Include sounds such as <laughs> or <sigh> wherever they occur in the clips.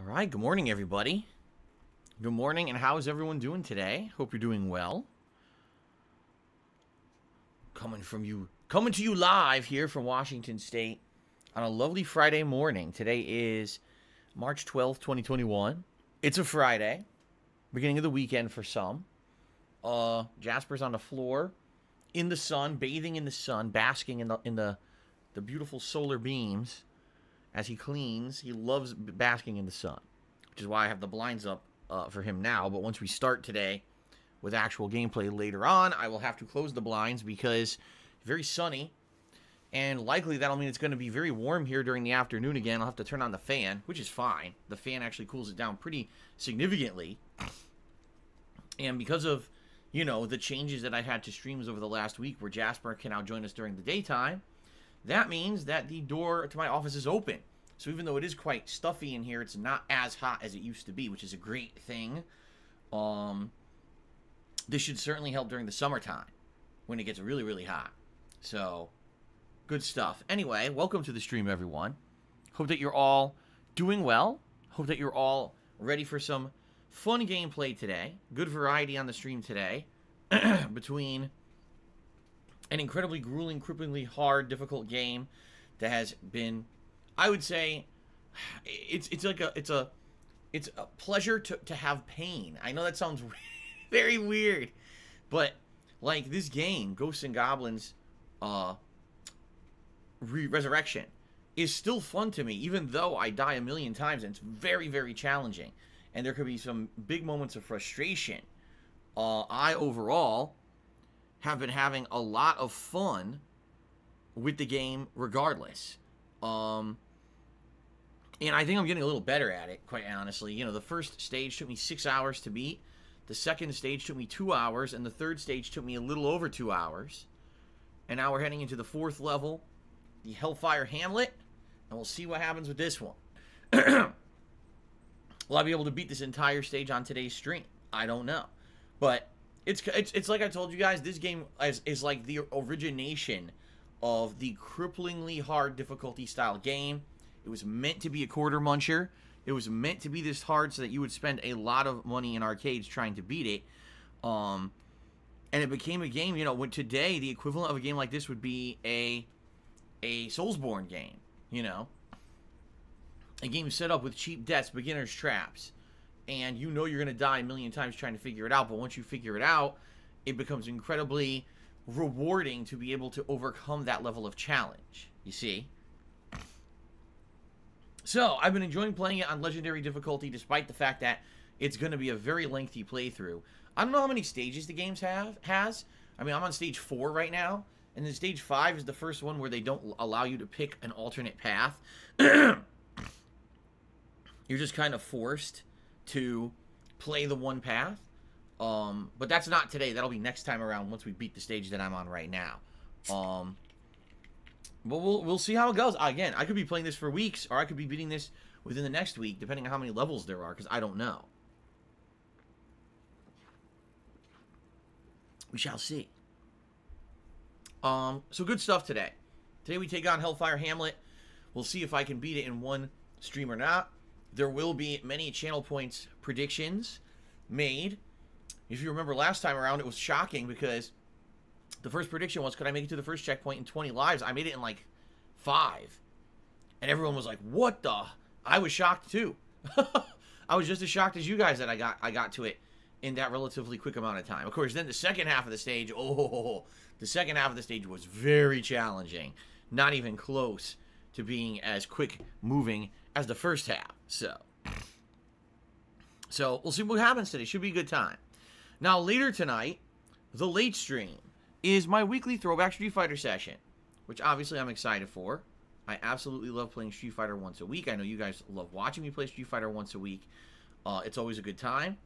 All right, good morning, everybody. Good morning, and how is everyone doing today? Hope you're doing well. Coming from you, coming to you live here from Washington State on a lovely Friday morning. Today is March 12th, 2021. It's a Friday, beginning of the weekend for some. Uh, Jasper's on the floor, in the sun, bathing in the sun, basking in the in the the beautiful solar beams as he cleans. He loves basking in the sun, which is why I have the blinds up uh, for him now. But once we start today with actual gameplay later on, I will have to close the blinds because very sunny. And likely that'll mean it's going to be very warm here during the afternoon again. I'll have to turn on the fan, which is fine. The fan actually cools it down pretty significantly. And because of, you know, the changes that I had to streams over the last week where Jasper can now join us during the daytime, that means that the door to my office is open. So even though it is quite stuffy in here, it's not as hot as it used to be, which is a great thing. Um, this should certainly help during the summertime when it gets really, really hot. So, good stuff. Anyway, welcome to the stream, everyone. Hope that you're all doing well. Hope that you're all ready for some fun gameplay today. Good variety on the stream today <clears throat> between an incredibly grueling, cripplingly hard, difficult game that has been, I would say, it's it's like a it's a it's a pleasure to to have pain. I know that sounds <laughs> very weird, but like this game, Ghosts and Goblins, uh, Re- Resurrection, is still fun to me, even though I die a million times and it's very very challenging, and there could be some big moments of frustration. Uh, I overall have been having a lot of fun with the game regardless. Um, and I think I'm getting a little better at it, quite honestly. You know, the first stage took me six hours to beat, the second stage took me two hours, and the third stage took me a little over two hours. And now we're heading into the fourth level, the Hellfire Hamlet, and we'll see what happens with this one. <clears throat> Will I be able to beat this entire stage on today's stream? I don't know. But it's, it's it's like I told you guys. This game is, is like the origination of the cripplingly hard difficulty style game. It was meant to be a quarter muncher. It was meant to be this hard so that you would spend a lot of money in arcades trying to beat it. Um, and it became a game. You know, when today the equivalent of a game like this would be a a Soulsborne game. You know, a game set up with cheap deaths, beginners traps and you know you're going to die a million times trying to figure it out. But once you figure it out, it becomes incredibly rewarding to be able to overcome that level of challenge. You see? So, I've been enjoying playing it on legendary difficulty despite the fact that it's going to be a very lengthy playthrough. I don't know how many stages the game have has. I mean, I'm on stage 4 right now, and then stage 5 is the first one where they don't allow you to pick an alternate path. <clears throat> You're just kind of forced to play the one path. Um, but that's not today. That'll be next time around once we beat the stage that I'm on right now. Um, but we'll we'll see how it goes. Again, I could be playing this for weeks, or I could be beating this within the next week, depending on how many levels there are, because I don't know. We shall see. Um, so good stuff today. Today we take on Hellfire Hamlet. We'll see if I can beat it in one stream or not there will be many channel points predictions made. If you remember last time around, it was shocking because the first prediction was, could I make it to the first checkpoint in 20 lives? I made it in like five. And everyone was like, what the? I was shocked too. <laughs> I was just as shocked as you guys that I got I got to it in that relatively quick amount of time. Of course, then the second half of the stage, oh, the second half of the stage was very challenging. Not even close to being as quick moving as the first half. So, so we'll see what happens today. Should be a good time. Now later tonight, the late stream is my weekly throwback Street Fighter session, which obviously I'm excited for. I absolutely love playing Street Fighter once a week. I know you guys love watching me play Street Fighter once a week. Uh, it's always a good time.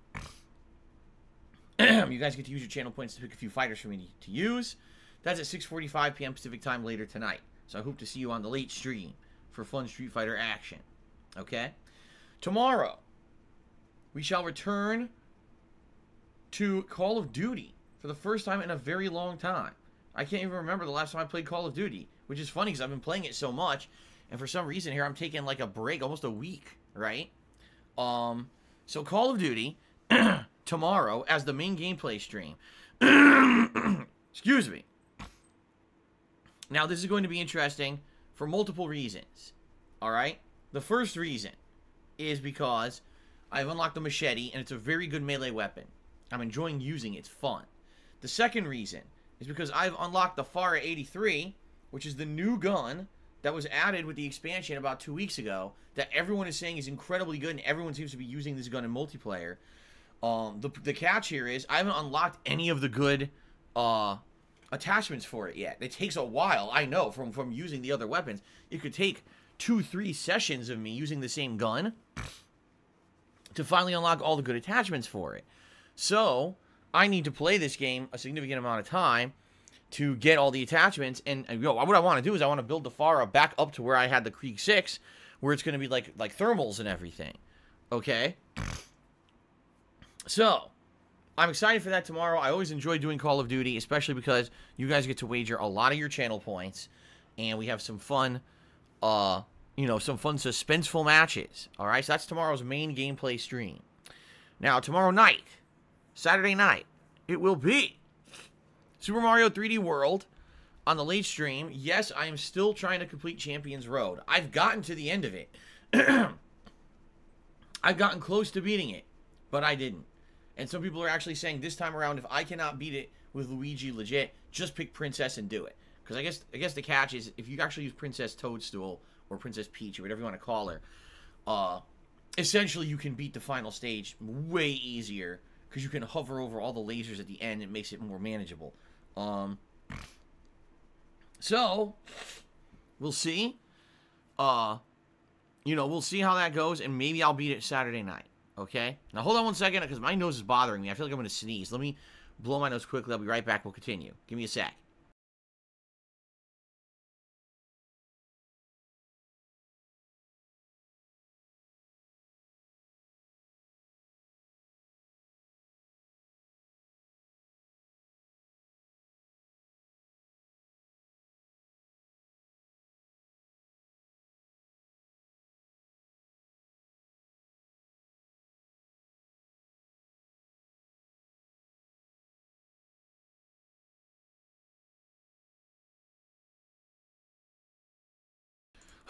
<clears throat> you guys get to use your channel points to pick a few fighters for me to use. That's at 6:45 p.m. Pacific time later tonight. So I hope to see you on the late stream for fun Street Fighter action. Okay? Tomorrow, we shall return to Call of Duty for the first time in a very long time. I can't even remember the last time I played Call of Duty, which is funny because I've been playing it so much, and for some reason here I'm taking like a break, almost a week, right? Um, so Call of Duty <clears throat> tomorrow as the main gameplay stream. <clears throat> Excuse me. Now, this is going to be interesting for multiple reasons. All right? The first reason is because I've unlocked the machete and it's a very good melee weapon. I'm enjoying using it. It's fun. The second reason is because I've unlocked the FARA 83, which is the new gun that was added with the expansion about two weeks ago that everyone is saying is incredibly good and everyone seems to be using this gun in multiplayer. Um, the, the catch here is I haven't unlocked any of the good uh, attachments for it yet. It takes a while, I know, from, from using the other weapons. It could take two, three sessions of me using the same gun to finally unlock all the good attachments for it. So, I need to play this game a significant amount of time to get all the attachments. And, and yo, what I want to do is I want to build the FARA back up to where I had the Krig 6, where it's going to be like like thermals and everything. Okay? So, I'm excited for that tomorrow. I always enjoy doing Call of Duty, especially because you guys get to wager a lot of your channel points, and we have some fun, uh, you know, some fun suspenseful matches. All right, so that's tomorrow's main gameplay stream. Now, tomorrow night, Saturday night, it will be Super Mario 3D World on the late stream. Yes, I am still trying to complete Champions Road. I've gotten to the end of it. <clears throat> I've gotten close to beating it, but I didn't. And some people are actually saying this time around, if I cannot beat it with Luigi legit, just pick Princess and do it. Because I guess I guess the catch is if you actually use Princess Toadstool or Princess Peach or whatever you want to call her, uh, essentially you can beat the final stage way easier because you can hover over all the lasers at the end. It makes it more manageable. Um, so we'll see. Uh, you know, we'll see how that goes, and maybe I'll beat it Saturday night. Okay. Now hold on one second because my nose is bothering me. I feel like I'm going to sneeze. Let me blow my nose quickly. I'll be right back. We'll continue. Give me a sec.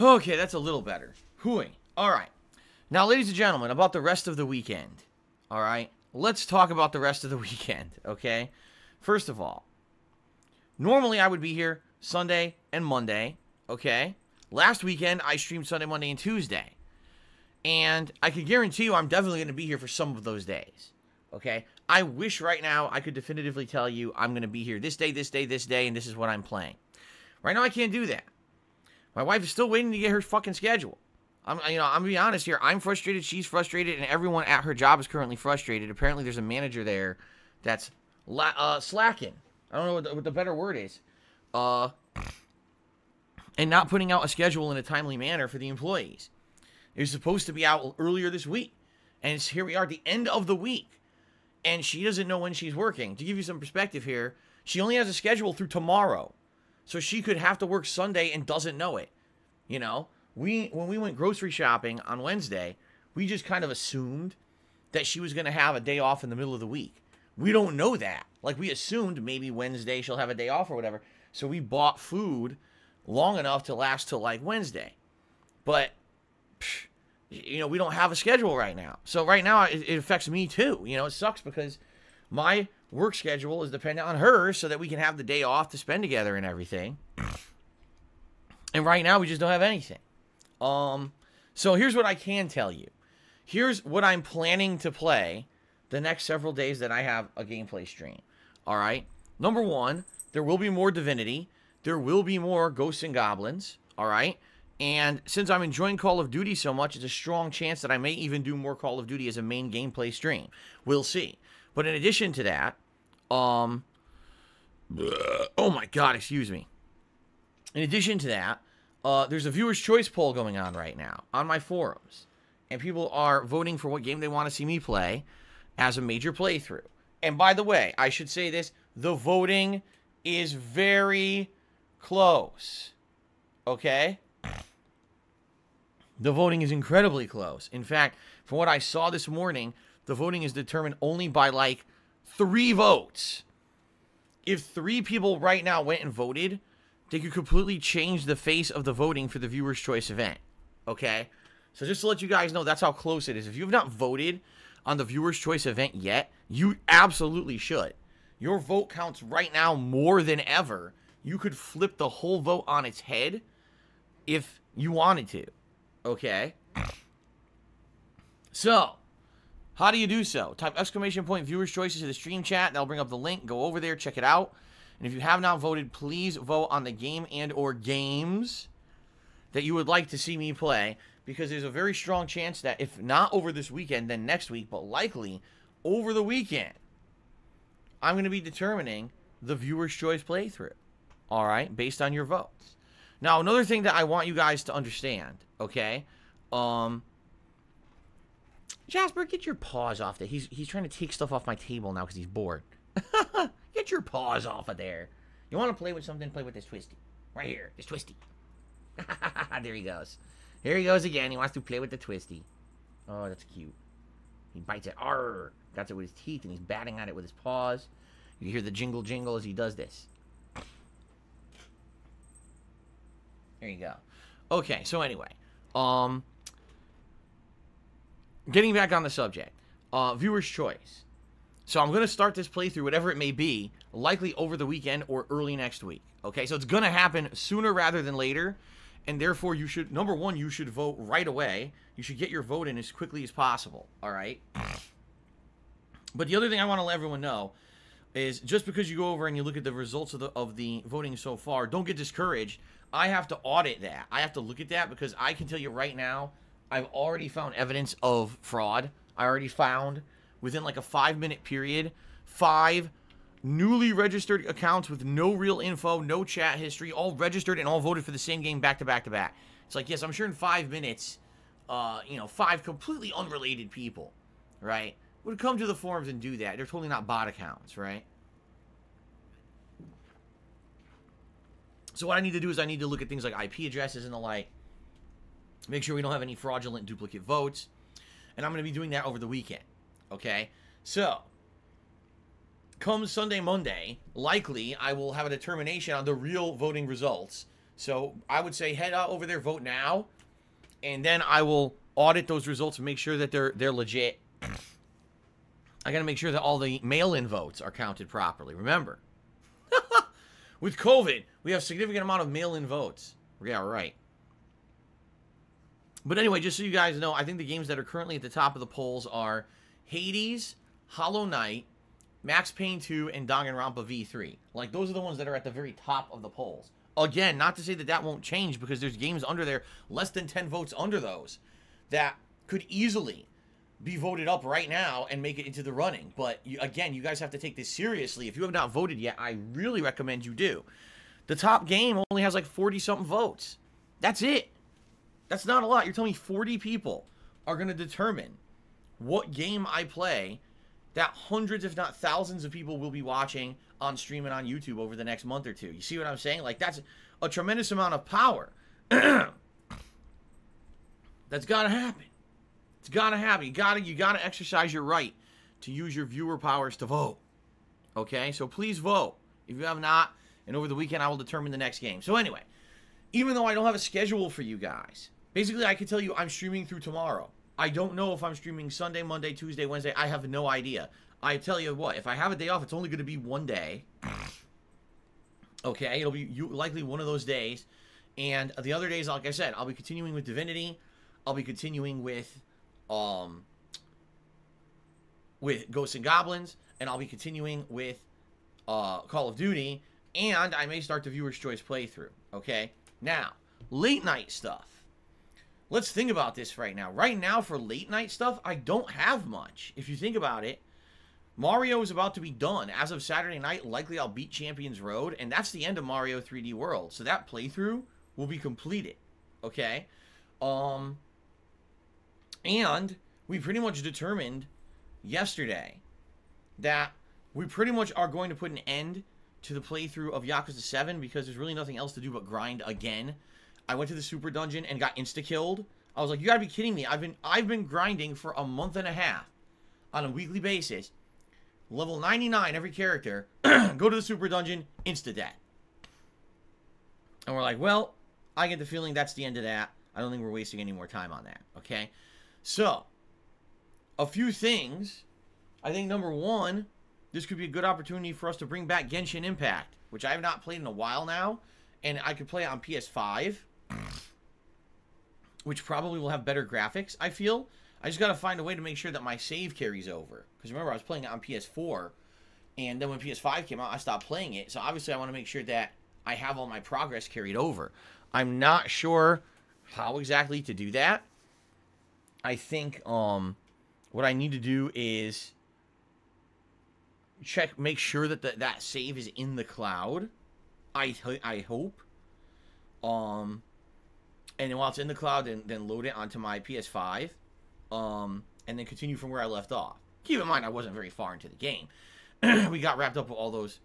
Okay, that's a little better. Hooey. All right. Now, ladies and gentlemen, about the rest of the weekend. All right. Let's talk about the rest of the <laughs> weekend, okay? First of all, normally I would be here Sunday and Monday, okay? Last weekend, I streamed Sunday, Monday, and Tuesday. And I can guarantee you I'm definitely going to be here for some of those days, okay? I wish right now I could definitively tell you I'm going to be here this day, this day, this day, and this is what I'm playing. Right now, I can't do that. My wife is still waiting to get her fucking schedule. I'm, you know, I'm gonna be honest here. I'm frustrated. She's frustrated, and everyone at her job is currently frustrated. Apparently, there's a manager there that's uh, slacking. I don't know what the, what the better word is. Uh, and not putting out a schedule in a timely manner for the employees. It was supposed to be out earlier this week, and here we are at the end of the week, and she doesn't know when she's working. To give you some perspective here, she only has a schedule through tomorrow. So she could have to work Sunday and doesn't know it. You know, we when we went grocery shopping on Wednesday, we just kind of assumed that she was going to have a day off in the middle of the week. We don't know that. Like we assumed maybe Wednesday she'll have a day off or whatever. So we bought food long enough to last till like Wednesday. But you know, we don't have a schedule right now. So right now it affects me too. You know, it sucks because my work schedule is dependent on her so that we can have the day off to spend together and everything. And right now we just don't have anything. Um so here's what I can tell you. Here's what I'm planning to play the next several days that I have a gameplay stream. All right? Number 1, there will be more Divinity. There will be more Ghosts and Goblins, all right? And since I'm enjoying Call of Duty so much, it's a strong chance that I may even do more Call of Duty as a main gameplay stream. We'll see. But in addition to that, um, oh my God, excuse me. In addition to that, uh, there's a viewer's choice poll going on right now on my forums, and people are voting for what game they want to see me play as a major playthrough. And by the way, I should say this: the voting is very close. Okay. The voting is incredibly close. In fact, from what I saw this morning, the voting is determined only by like three votes. If three people right now went and voted, they could completely change the face of the voting for the viewer's choice event. Okay? So just to let you guys know, that's how close it is. If you have not voted on the viewer's choice event yet, you absolutely should. Your vote counts right now more than ever. You could flip the whole vote on its head if you wanted to. Okay? <clears throat> So, how do you do so? Type exclamation point viewers choices to the stream chat. That'll bring up the link. Go over there, check it out. And if you have not voted, please vote on the game and or games that you would like to see me play because there's a very strong chance that if not over this weekend, then next week, but likely over the weekend, I'm going to be determining the viewer's choice playthrough. All right, based on your votes. Now, another thing that I want you guys to understand, okay? Um Jasper, get your paws off there. He's he's trying to take stuff off my table now because he's bored. <laughs> get your paws off of there. You want to play with something? Play with this twisty. Right here. This twisty. <laughs> there he goes. Here he goes again. He wants to play with the twisty. Oh, that's cute. He bites it. Arr! Got it with his teeth, and he's batting at it with his paws. You hear the jingle jingle as he does this. There you go. Okay, so anyway, um, getting back on the subject, uh, viewer's choice. So I'm going to start this playthrough, whatever it may be, likely over the weekend or early next week. Okay, so it's going to happen sooner rather than later, and therefore you should, number one, you should vote right away. You should get your vote in as quickly as possible, all right? But the other thing I want to let everyone know is just because you go over and you look at the results of the of the voting so far, don't get discouraged. I have to audit that. I have to look at that because I can tell you right now, I've already found evidence of fraud. I already found within like a five minute period, five newly registered accounts with no real info, no chat history, all registered and all voted for the same game back to back to back. It's like, yes, I'm sure in five minutes, uh, you know, five completely unrelated people, right, would come to the forums and do that. They're totally not bot accounts, right? So what I need to do is I need to look at things like IP addresses and the like, make sure we don't have any fraudulent duplicate votes, and I'm going to be doing that over the weekend. Okay, so come Sunday, Monday, likely I will have a determination on the real voting results. So I would say head out over there, vote now, and then I will audit those results and make sure that they're they're legit. <clears throat> I got to make sure that all the mail-in votes are counted properly. Remember, <laughs> with COVID, we have significant amount of mail-in votes. Yeah, right. But anyway, just so you guys know, I think the games that are currently at the top of the polls are Hades, Hollow Knight, Max Payne 2, and Danganronpa V3. Like, those are the ones that are at the very top of the polls. Again, not to say that that won't change because there's games under there, less than 10 votes under those, that could easily be voted up right now and make it into the running. But you, again, you guys have to take this seriously. If you have not voted yet, I really recommend you do. The top game only has like 40 something votes. That's it. That's not a lot. You're telling me 40 people are going to determine what game I play that hundreds, if not thousands, of people will be watching on stream and on YouTube over the next month or two. You see what I'm saying? Like, that's a tremendous amount of power. <clears throat> that's got to happen. It's got to happen. You got to you got to exercise your right to use your viewer powers to vote. Okay? So please vote. If you have not, and over the weekend I will determine the next game. So anyway, even though I don't have a schedule for you guys, basically I can tell you I'm streaming through tomorrow. I don't know if I'm streaming Sunday, Monday, Tuesday, Wednesday. I have no idea. I tell you what, if I have a day off, it's only going to be one day. Okay, it'll be you, likely one of those days. And the other days, like I said, I'll be continuing with Divinity. I'll be continuing with um with Ghosts and Goblins, and I'll be continuing with uh, Call of Duty, and I may start the viewer's choice playthrough. Okay, now late night stuff let's think about this right now. Right now, for late night stuff, I don't have much. If you think about it, Mario is about to be done. As of Saturday night, likely I'll beat Champions Road, and that's the end of Mario 3D World. So that playthrough will be completed. Okay? Um, and we pretty much determined yesterday that we pretty much are going to put an end to the playthrough of Yakuza 7 because there's really nothing else to do but grind again. I went to the super dungeon and got insta killed I was like, you gotta be kidding me. I've been I've been grinding for a month and a half on a weekly basis. Level 99 every character. <clears throat> go to the super dungeon, insta death. And we're like, well, I get the feeling that's the end of that. I don't think we're wasting any more time on that. Okay. So, a few things. I think number one, this could be a good opportunity for us to bring back Genshin Impact, which I have not played in a while now, and I could play on PS5, which probably will have better graphics, I feel. I just got to find a way to make sure that my save carries over. Because remember, I was playing it on PS4, and then when PS5 came out, I stopped playing it. So obviously, I want to make sure that I have all my progress carried over. I'm not sure how exactly to do that. I think um, what I need to do is check, make sure that the, that save is in the cloud. I I hope. Um, and then while it's in the cloud, then then load it onto my PS5. Um, and then continue from where I left off. Keep in mind, I wasn't very far into the game. <clears throat> we got wrapped up with all those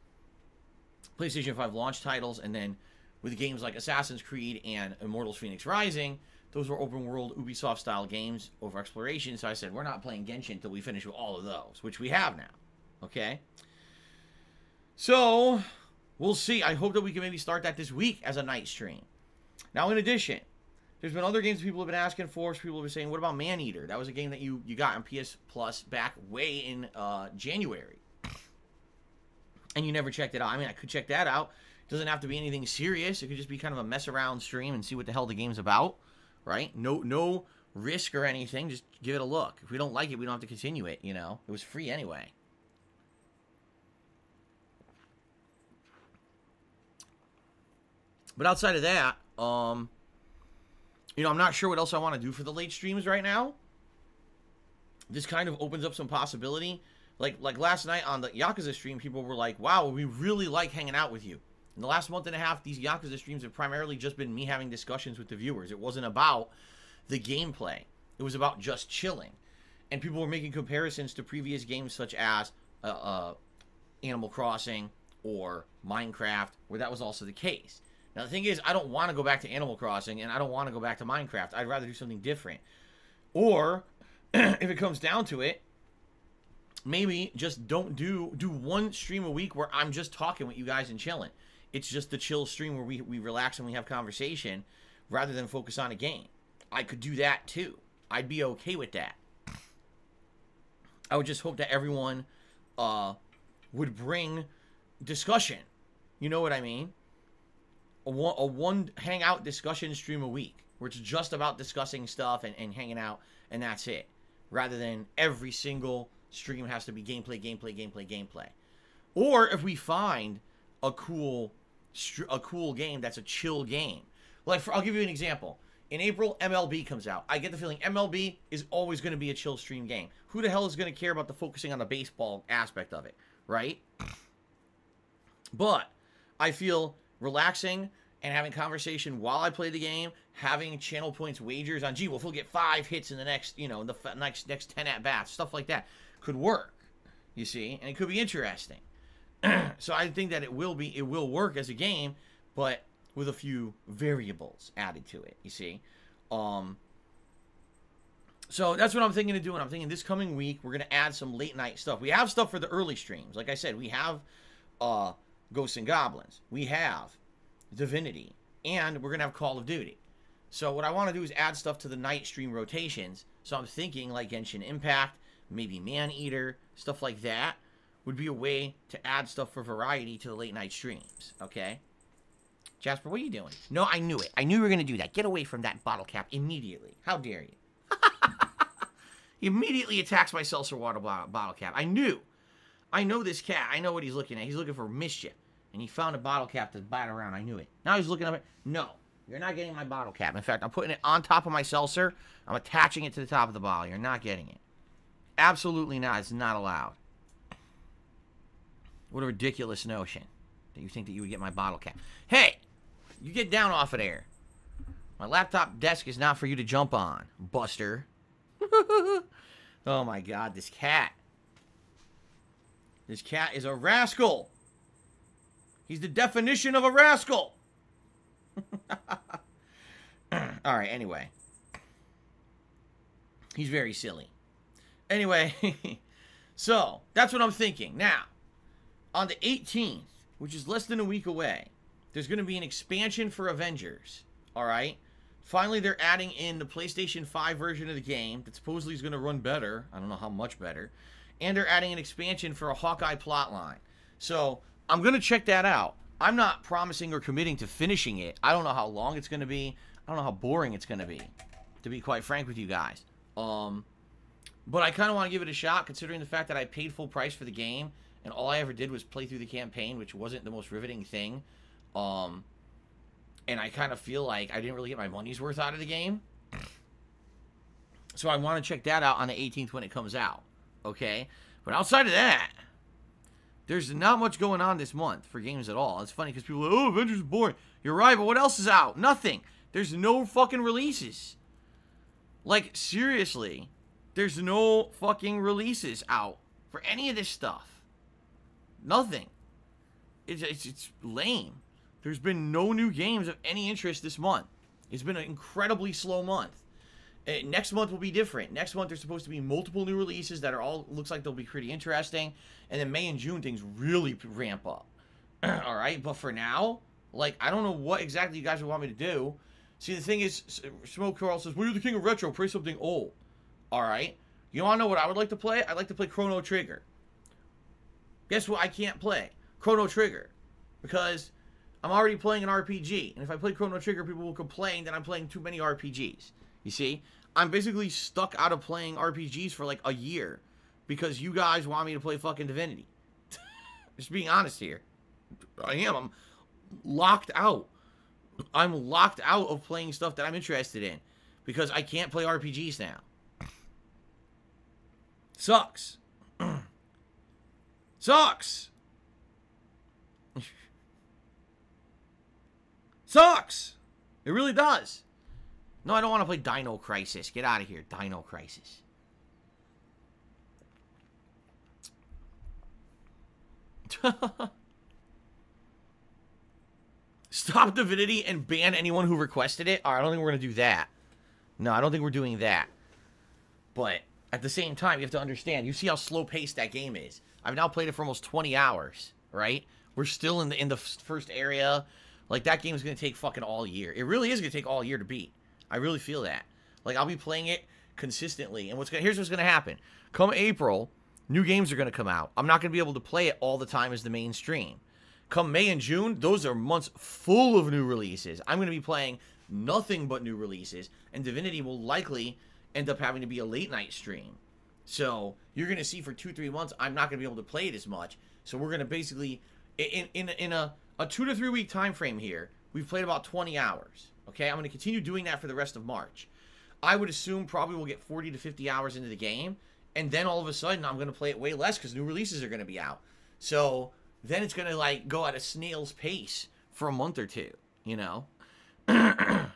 PlayStation 5 launch titles, and then with games like Assassin's Creed and Immortals Fenyx Rising, those were open world Ubisoft style games over exploration. So I said, we're not playing Genshin until we finish with all of those, which we have now. Okay? So, we'll see. I hope that we can maybe start that this week as a night stream. Now, in addition, there's been other games people have been asking for. So people have been saying, what about Maneater? That was a game that you, you got on PS Plus back way in uh, January. And you never checked it out. I mean, I could check that out. It doesn't have to be anything serious. It could just be kind of a mess around stream and see what the hell the game's about, right? No, no risk or anything. Just give it a look. If we don't like it, we don't have to continue it. You know, it was free anyway. But outside of that, um, you know, I'm not sure what else I want to do for the late streams right now. This kind of opens up some possibility. Like like last night on the Yakuza stream, people were like, "Wow, we really like hanging out with you." In the last month and a half, these Yakuza streams have primarily just been me having discussions with the viewers. It wasn't about the gameplay. It was about just chilling. And people were making comparisons to previous games such as uh, uh, Animal Crossing or Minecraft, where that was also the case. Now, the thing is, I don't want to go back to Animal Crossing, and I don't want to go back to Minecraft. I'd rather do something different. Or, <clears throat> if it comes down to it, maybe just don't do do one stream a week where I'm just talking with you guys and chilling. It's just the chill stream where we, we relax and we have conversation rather than focus on a game. I could do that too. I'd be okay with that. I would just hope that everyone uh, would bring discussion. You know what I mean? A one, a one hangout discussion stream a week where it's just about discussing stuff and, and hanging out and that's it. Rather than every single stream has to be gameplay, gameplay, gameplay, gameplay. Or if we find a cool a cool game that's a chill game. Like for, I'll give you an example. In April, MLB comes out. I get the feeling MLB is always going to be a chill stream game. Who the hell is going to care about the focusing on the baseball aspect of it, right? But I feel relaxing and having conversation while I play the game, having channel points wagers on, gee, well, if we'll get five hits in the next, you know, the next next ten at bats, stuff like that, could work. You see, and it could be interesting. <clears throat> so I think that it will be, it will work as a game, but with a few variables added to it. You see, um, so that's what I'm thinking of doing. I'm thinking this coming week we're gonna add some late night stuff. We have stuff for the early streams. Like I said, we have uh, Ghosts and Goblins. We have Divinity, and we're gonna have Call of Duty. So what I want to do is add stuff to the night stream rotations. So I'm thinking like Genshin Impact, maybe Maneater, stuff like that would be a way to add stuff for variety to the late night streams. Okay. Jasper, what are you doing? No, I knew it. I knew you were going to do that. Get away from that bottle cap immediately. How dare you? <laughs> he immediately attacks my seltzer water bottle cap. I knew. I know this cat. I know what he's looking at. He's looking for mischief and he found a bottle cap to bite around. I knew it. Now he's looking at it. No, you're not getting my bottle cap. In fact, I'm putting it on top of my seltzer. I'm attaching it to the top of the bottle. You're not getting it. Absolutely not. It's not allowed. What a ridiculous notion that you think that you would get my bottle cap. Hey, you get down off of there. My laptop desk is not for you to jump on, Buster. <laughs> oh my god, this cat. This cat is a rascal. He's the definition of a rascal. <laughs> All right, anyway. He's very silly. Anyway, <laughs> so that's what I'm thinking. Now, on the 18th, which is less than a week away, there's going to be an expansion for Avengers. All right. Finally, they're adding in the PlayStation 5 version of the game that supposedly is going to run better. I don't know how much better. And they're adding an expansion for a Hawkeye plotline. So I'm going to check that out. I'm not promising or committing to finishing it. I don't know how long it's going to be. I don't know how boring it's going to be, to be quite frank with you guys. Um, but I kind of want to give it a shot, considering the fact that I paid full price for the game, and all I ever did was play through the campaign, which wasn't the most riveting thing. Um, and I kind of feel like I didn't really get my money's worth out of the game. So I want to check that out on the 18th when it comes out. Okay? But outside of that, there's not much going on this month for games at all. It's funny because people are like, oh, Avengers is boring. You're right, but what else is out? Nothing. There's no fucking releases. Like, seriously, there's no fucking releases out for any of this stuff. Nothing. It's, it's, it's lame. There's been no new games of any interest this month. It's been an incredibly slow month. Uh, next month will be different. Next month there's supposed to be multiple new releases that are all looks like they'll be pretty interesting, and then May and June things really ramp up. <clears throat> all right, but for now, like I don't know what exactly you guys would want me to do. See, the thing is, Smoke Carl says, "Well, you're the king of retro. Play something old." All right, you want to know what I would like to play? I'd like to play Chrono Trigger. Guess what? I can't play Chrono Trigger because I'm already playing an RPG, and if I play Chrono Trigger, people will complain that I'm playing too many RPGs. You see, I'm basically stuck out of playing RPGs for like a year because you guys want me to play fucking Divinity. <laughs> Just being honest here, I am. I'm locked out. I'm locked out of playing stuff that I'm interested in because I can't play RPGs now. Sucks. <clears throat> Sucks. <laughs> Sucks. It really does. No, I don't want to play Dino Crisis. Get out of here, Dino Crisis. <laughs> Stop Divinity and ban anyone who requested it? Right, I don't think we're going to do that. No, I don't think we're doing that. But at the same time, you have to understand. You see how slow-paced that game is. I've now played it for almost 20 hours, right? We're still in the in the first area. Like that game is going to take fucking all year. It really is going to take all year to beat. I really feel that. Like I'll be playing it consistently, and what's gonna, here's what's going to happen. Come April, new games are going to come out. I'm not going to be able to play it all the time as the mainstream. Come May and June, those are months full of new releases. I'm going to be playing nothing but new releases, and Divinity will likely end up having to be a late night stream. So you're going to see for two, three months, I'm not going to be able to play it as much. So we're going to basically, in, in, in a a two to three week time frame here, we've played about 20 hours. Okay, I'm going to continue doing that for the rest of March. I would assume probably we'll get 40 to 50 hours into the game, and then all of a sudden I'm going to play it way less because new releases are going to be out. So then it's going to like go at a snail's pace for a month or two, you know? <clears throat>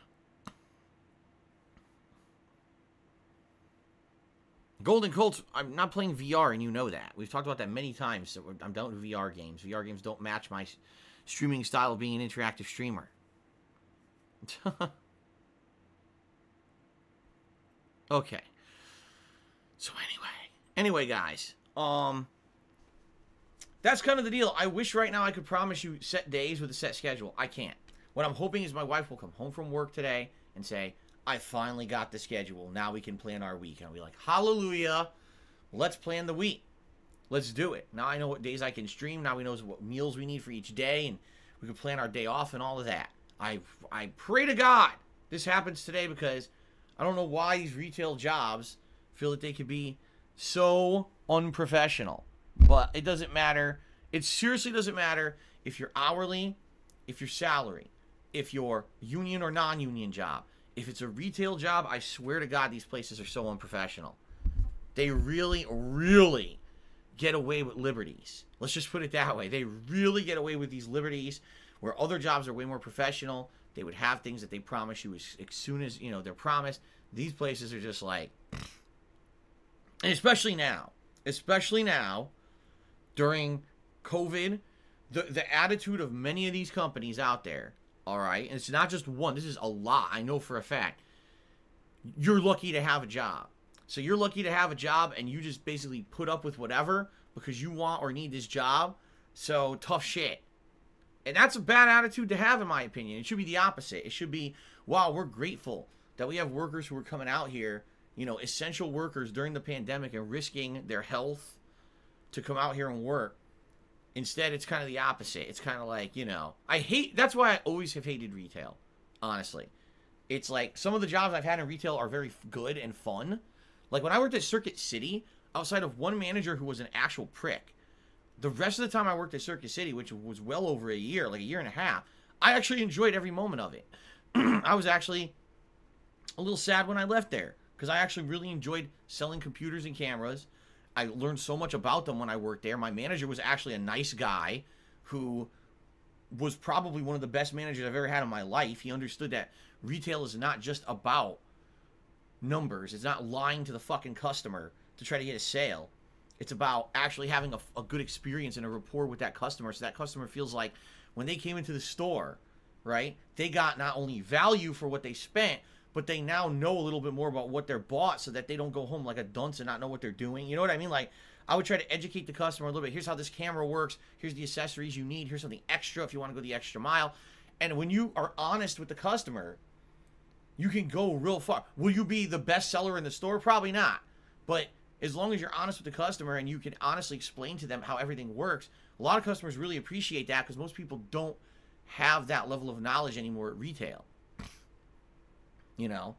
Golden Colts, I'm not playing VR, and you know that. We've talked about that many times. So I'm done with VR games. VR games don't match my streaming style of being an interactive streamer. <laughs> okay. So anyway, anyway, guys, um, that's kind of the deal. I wish right now I could promise you set days with a set schedule. I can't. What I'm hoping is my wife will come home from work today and say, I finally got the schedule. Now we can plan our week. And I'll be like, hallelujah. Let's plan the week. Let's do it. Now I know what days I can stream. Now we know what meals we need for each day, and we can plan our day off and all of that. I I pray to God this happens today because I don't know why these retail jobs feel that they could be so unprofessional. But it doesn't matter. It seriously doesn't matter if you're hourly, if you're salary, if you're union or non-union job. If it's a retail job, I swear to God, these places are so unprofessional. They really, really get away with liberties. Let's just put it that way. They really get away with these liberties where other jobs are way more professional. They would have things that they promise you as, as soon as, you know, they're promised. These places are just like, and especially now, especially now during COVID, the, the attitude of many of these companies out there, all right, and it's not just one, this is a lot, I know for a fact. You're lucky to have a job. So you're lucky to have a job and you just basically put up with whatever because you want or need this job. So tough shit. And that's a bad attitude to have, in my opinion. It should be the opposite. It should be, wow, we're grateful that we have workers who are coming out here, you know, essential workers during the pandemic and risking their health to come out here and work. Instead, it's kind of the opposite. It's kind of like, you know, I hate, that's why I always have hated retail, honestly. It's like some of the jobs I've had in retail are very good and fun. Like when I worked at Circuit City, outside of one manager who was an actual prick, the rest of the time I worked at Circuit City, which was well over a year, like a year and a half, I actually enjoyed every moment of it. <clears throat> I was actually a little sad when I left there because I actually really enjoyed selling computers and cameras. I learned so much about them when I worked there. My manager was actually a nice guy who was probably one of the best managers I've ever had in my life. He understood that retail is not just about numbers. It's not lying to the fucking customer to try to get a sale. It's about actually having a, a good experience and a rapport with that customer so that customer feels like when they came into the store, right, they got not only value for what they spent, but they now know a little bit more about what they're bought so that they don't go home like a dunce and not know what they're doing. You know what I mean? Like, I would try to educate the customer a little bit. Here's how this camera works. Here's the accessories you need. Here's something extra if you want to go the extra mile. And when you are honest with the customer, you can go real far. Will you be the best seller in the store? Probably not. But as long as you're honest with the customer and you can honestly explain to them how everything works, a lot of customers really appreciate that because most people don't have that level of knowledge anymore at retail. You know?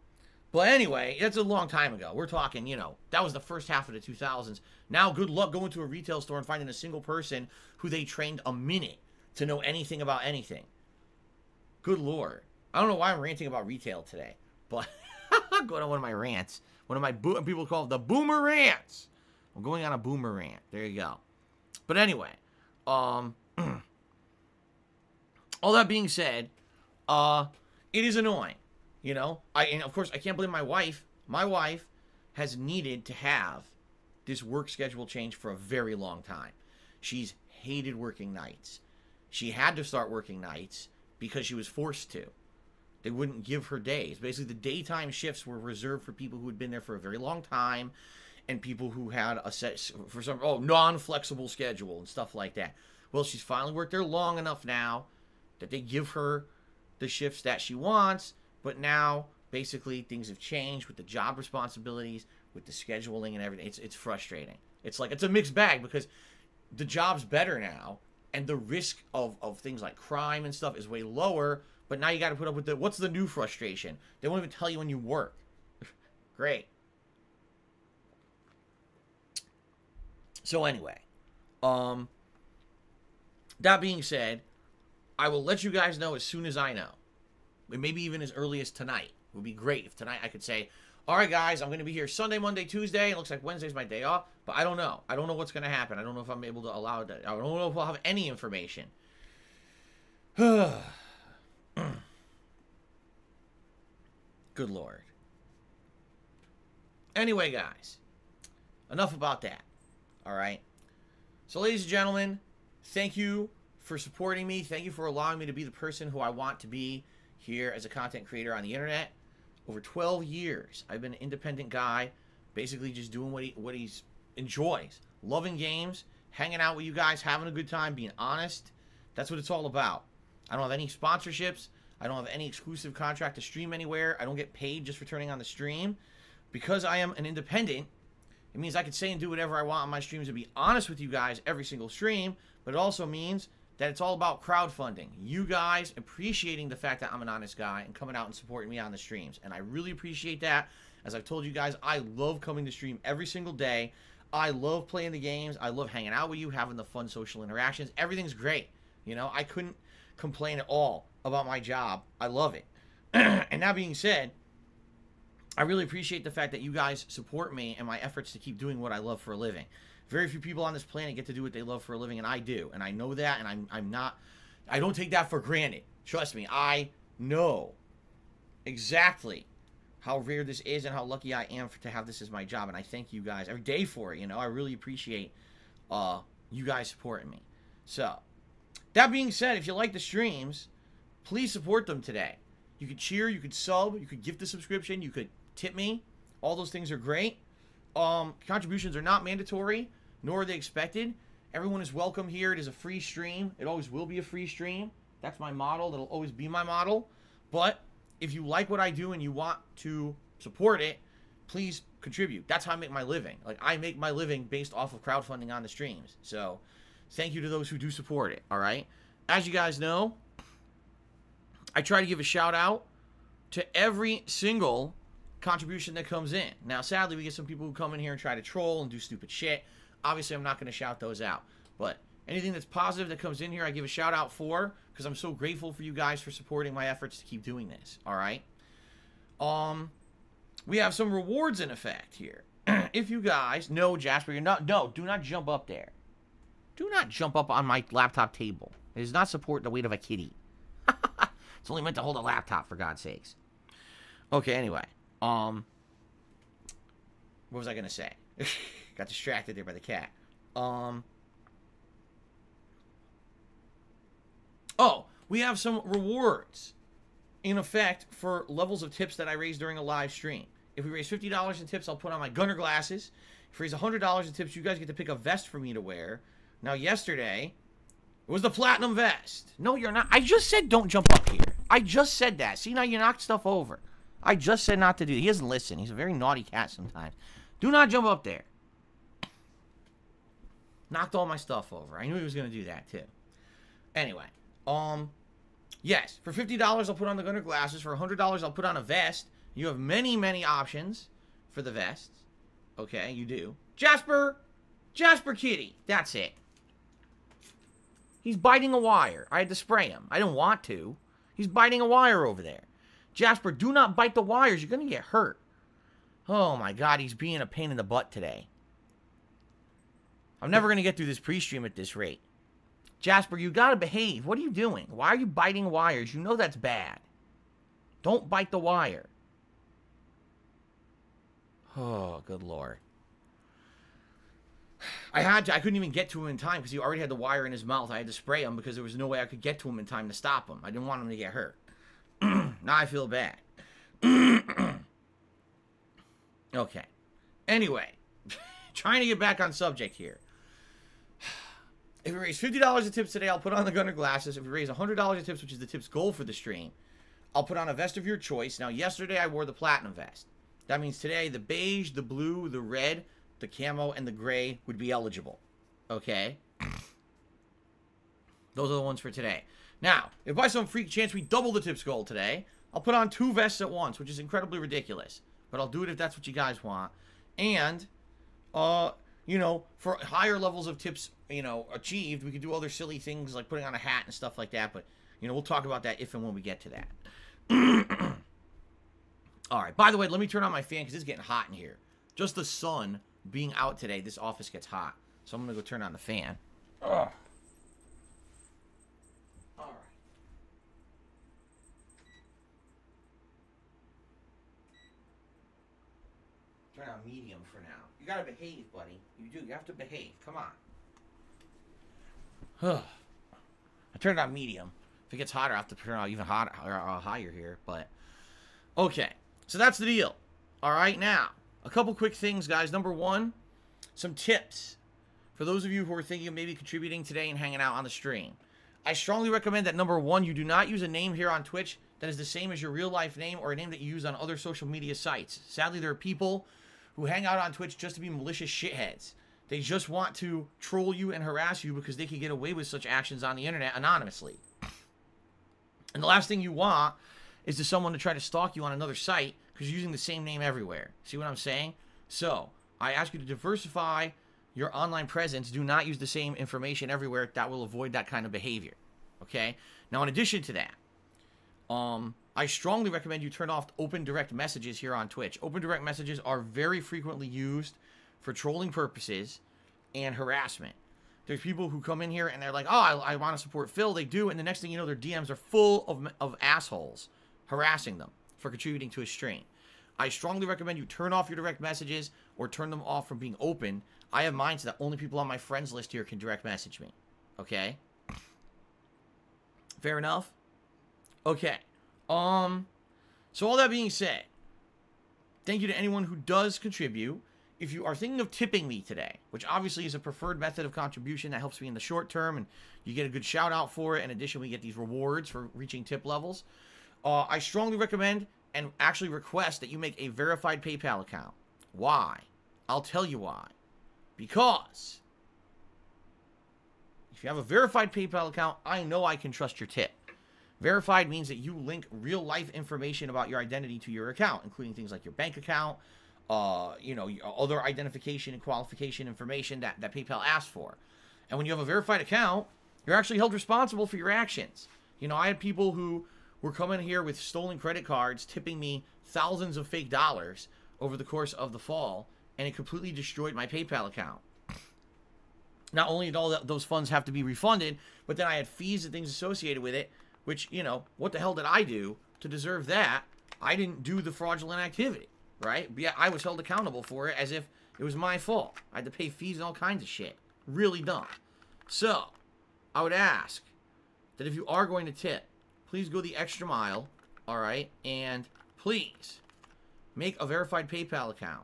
But anyway, that's a long time ago. We're talking, you know, that was the first half of the 2000s. Now, good luck going to a retail store and finding a single person who they trained a minute to know anything about anything. Good lord. I don't know why I'm ranting about retail today, but <laughs> going on one of my rants. One of my people call it the boomer rants. I'm going on a boomer rant. There you go. But anyway, um, <clears throat> all that being said, uh, it is annoying. You know, I and of course I can't blame my wife. My wife has needed to have this work schedule change for a very long time. She's hated working nights. She had to start working nights because she was forced to. They wouldn't give her days. Basically, the daytime shifts were reserved for people who had been there for a very long time and people who had a set for some oh non-flexible schedule and stuff like that. Well, she's finally worked there long enough now that they give her the shifts that she wants, but now basically things have changed with the job responsibilities, with the scheduling and everything. It's it's frustrating. It's like it's a mixed bag because the job's better now and the risk of, of things like crime and stuff is way lower but now you got to put up with the what's the new frustration? They won't even tell you when you work. <laughs> Great. So anyway, um that being said, I will let you guys know as soon as I know. Maybe even as early as tonight. It would be great if tonight I could say, all right, guys, I'm going to be here Sunday, Monday, Tuesday. It looks like Wednesday's my day off, but I don't know. I don't know what's going to happen. I don't know if I'm able to allow that. I don't know if I'll have any information. <sighs> <sighs> Good lord. Anyway, guys, enough about that. All right. So, ladies and gentlemen, thank you for supporting me. Thank you for allowing me to be the person who I want to be here as a content creator on the internet. Over 12 years, I've been an independent guy, basically just doing what he what he enjoys, loving games, hanging out with you guys, having a good time, being honest. That's what it's all about. I don't have any sponsorships. I don't have any exclusive contract to stream anywhere. I don't get paid just for turning on the stream. Because I am an independent, it means I can say and do whatever I want on my streams and be honest with you guys every single stream. But it also means that it's all about crowdfunding. You guys appreciating the fact that I'm an honest guy and coming out and supporting me on the streams. And I really appreciate that. As I've told you guys, I love coming to stream every single day. I love playing the games. I love hanging out with you, having the fun social interactions. Everything's great. You know, I couldn't complain at all about my job. I love it. <clears throat> and that being said, I really appreciate the fact that you guys support me and my efforts to keep doing what I love for a living. Very few people on this planet get to do what they love for a living, and I do. And I know that, and I'm, I'm not, I don't take that for granted. Trust me, I know exactly how rare this is and how lucky I am for, to have this as my job. And I thank you guys every day for it. You know, I really appreciate uh, you guys supporting me. So, that being said, if you like the streams, please support them today. You could cheer, you could sub, you could gift a subscription, you could tip me. All those things are great. Um, contributions are not mandatory, nor are they expected. Everyone is welcome here. It is a free stream. It always will be a free stream. That's my model. That'll always be my model. But if you like what I do and you want to support it, please contribute. That's how I make my living. Like I make my living based off of crowdfunding on the streams. So thank you to those who do support it. All right. As you guys know, I try to give a shout out to every single contribution that comes in. Now, sadly, we get some people who come in here and try to troll and do stupid shit. Obviously, I'm not going to shout those out. But anything that's positive that comes in here, I give a shout out for because I'm so grateful for you guys for supporting my efforts to keep doing this. All right. Um, we have some rewards in effect here. <clears throat> if you guys know Jasper, you're not. No, do not jump up there. Do not jump up on my laptop table. It does not support the weight of a kitty. It's only meant to hold a laptop, for God's sakes. Okay, anyway. Um, what was I gonna say? <laughs> Got distracted there by the cat. Um. Oh, we have some rewards in effect for levels of tips that I raise during a live stream. If we raise $50 in tips, I'll put on my gunner glasses. If we raise $100 in tips, you guys get to pick a vest for me to wear. Now, yesterday, it was the platinum vest. No, you're not. I just said don't jump up here. I just said that. See, now you knocked stuff over. I just said not to do. He doesn't listen. He's a very naughty cat sometimes. Do not jump up there. Knocked all my stuff over. I knew he was going to do that too. Anyway, um, yes, for $50, I'll put on the gunner glasses. For $100, I'll put on a vest. You have many, many options for the vests. Okay, you do. Jasper! Jasper Kitty! That's it. He's biting a wire. I had to spray him. I didn't want to. He's biting a wire over there. Jasper, do not bite the wires. You're going to get hurt. Oh my god, he's being a pain in the butt today. I'm never going to get through this pre-stream at this rate. Jasper, you got to behave. What are you doing? Why are you biting wires? You know that's bad. Don't bite the wire. <sighs> Oh, good lord. I had to, I couldn't even get to him in time because he already had the wire in his mouth. I had to spray him because there was no way I could get to him in time to stop him. I didn't want him to get hurt. <clears throat> now I feel bad. <clears throat> okay. Anyway, <laughs> trying to get back on subject here. If we raise $50 in tips today, I'll put on the gunner glasses. If we raise $100 in tips, which is the tips goal for the stream, I'll put on a vest of your choice. Now, yesterday I wore the platinum vest. That means today the beige, the blue, the red, the camo, and the gray would be eligible. Okay? Those are the ones for today. Now, if by some freak chance we double the tips goal today, I'll put on two vests at once, which is incredibly ridiculous. But I'll do it if that's what you guys want. And, uh, you know, for higher levels of tips, you know, achieved, we could do other silly things like putting on a hat and stuff like that. But, you know, we'll talk about that if and when we get to that. <clears throat> All right. By the way, let me turn on my fan because it's getting hot in here. Just the sun being out today, this office gets hot. So I'm going to go turn on the fan. Ugh. All right. Turn on medium for now. You got to behave, buddy. You do. You have to behave. Come on. Huh. I turned on medium. If it gets hotter, I have to turn on even hotter, uh, higher here. But okay. So that's the deal. All right, now, a couple quick things, guys. Number one, some tips for those of you who are thinking of maybe contributing today and hanging out on the stream. I strongly recommend that number one, you do not use a name here on Twitch that is the same as your real life name or a name that you use on other social media sites. Sadly, there are people who hang out on Twitch just to be malicious shitheads. They just want to troll you and harass you because they can get away with such actions on the internet anonymously. And the last thing you want is to someone to try to stalk you on another site because you're using the same name everywhere. See what I'm saying? So, I ask you to diversify your online presence. Do not use the same information everywhere. That will avoid that kind of behavior. Okay? Now, in addition to that, um, I strongly recommend you turn off open direct messages here on Twitch. Open direct messages are very frequently used for trolling purposes and harassment. There's people who come in here and they're like, oh, I, I want to support Phil. They do. And the next thing you know, their DMs are full of, of assholes harassing them for contributing to a stream. I strongly recommend you turn off your direct messages or turn them off from being open. I have mine so that only people on my friends list here can direct message me. Okay? Fair enough? Okay. Um, so all that being said, thank you to anyone who does contribute. if you are thinking of tipping me today, which obviously is a preferred method of contribution that helps me in the short term, and you get a good shout out for it. In addition, we get these rewards for reaching tip levels. Uh, I strongly recommend and actually request that you make a verified PayPal account. Why? I'll tell you why. Because if you have a verified PayPal account, I know I can trust your tip. Verified means that you link real life information about your identity to your account, including things like your bank account, uh, you know, other identification and qualification information that, that PayPal asks for. And when you have a verified account, you're actually held responsible for your actions. You know, I had people who were coming here with stolen credit cards, tipping me thousands of fake dollars over the course of the fall, and it completely destroyed my PayPal account. Not only did all that, those funds have to be refunded, but then I had fees and things associated with it, which, you know, what the hell did I do to deserve that? I didn't do the fraudulent activity right? Yeah, I was held accountable for it as if it was my fault. I had to pay fees and all kinds of shit. Really dumb. So, I would ask that if you are going to tip, please go the extra mile, all right? And please make a verified PayPal account.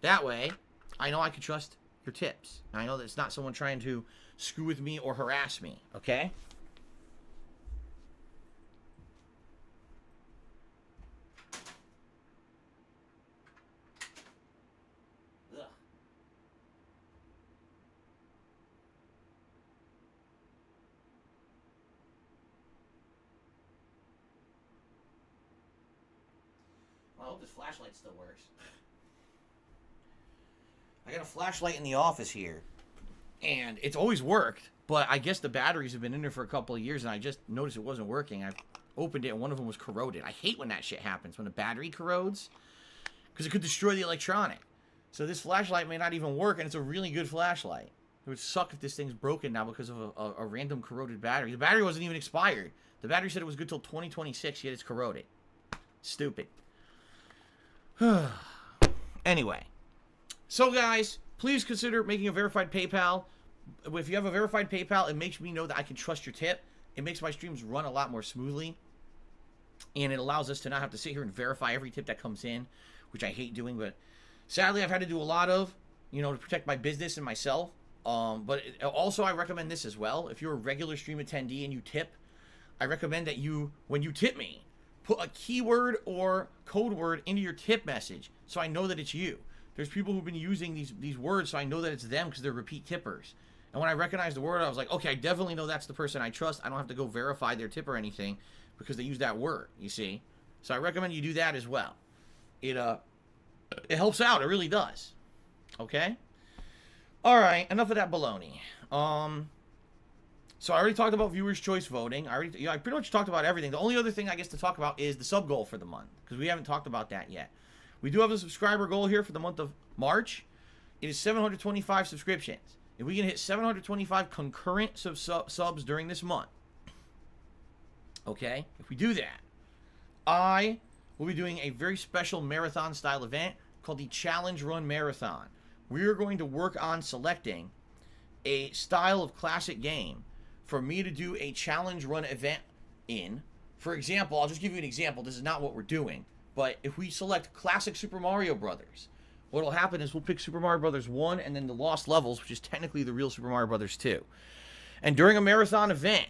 That way, I know I can trust your tips. I know that it's not someone trying to screw with me or harass me, okay? hope flashlight still works. I got a flashlight in the office here, and it's always worked, but I guess the batteries have been in there for a couple of years, and I just noticed it wasn't working. I opened it, and one of them was corroded. I hate when that shit happens, when the battery corrodes, because it could destroy the electronic. So this flashlight may not even work, and it's a really good flashlight. It would suck if this thing's broken now because of a, a, a random corroded battery. The battery wasn't even expired. The battery said it was good till 2026, yet it's corroded. Stupid. <sighs> anyway, so guys, please consider making a verified PayPal. If you have a verified PayPal, it makes me know that I can trust your tip. It makes my streams run a lot more smoothly. And it allows us to not have to sit here and verify every tip that comes in, which I hate doing. But sadly, I've had to do a lot of, you know, to protect my business and myself. Um, but it, also, I recommend this as well. If you're a regular stream attendee and you tip, I recommend that you, when you tip me, put a keyword or code word into your tip message so I know that it's you. There's people who've been using these these words so I know that it's them because they're repeat tippers. And when I recognized the word, I was like, okay, I definitely know that's the person I trust. I don't have to go verify their tip or anything because they use that word, you see? So I recommend you do that as well. It uh it helps out, it really does. Okay? All right, enough of that baloney. Um so I already talked about viewers' choice voting. I already, you know, I pretty much talked about everything. The only other thing I guess to talk about is the sub goal for the month because we haven't talked about that yet. We do have a subscriber goal here for the month of March. It is 725 subscriptions. If we can hit 725 concurrent sub sub subs during this month, okay, if we do that, I will be doing a very special marathon style event called the Challenge Run Marathon. We are going to work on selecting a style of classic game for me to do a challenge run event in. For example, I'll just give you an example. This is not what we're doing. But if we select classic Super Mario Brothers, what'll happen is we'll pick Super Mario Brothers 1 and then the Lost Levels, which is technically the real Super Mario Brothers 2. And during a marathon event,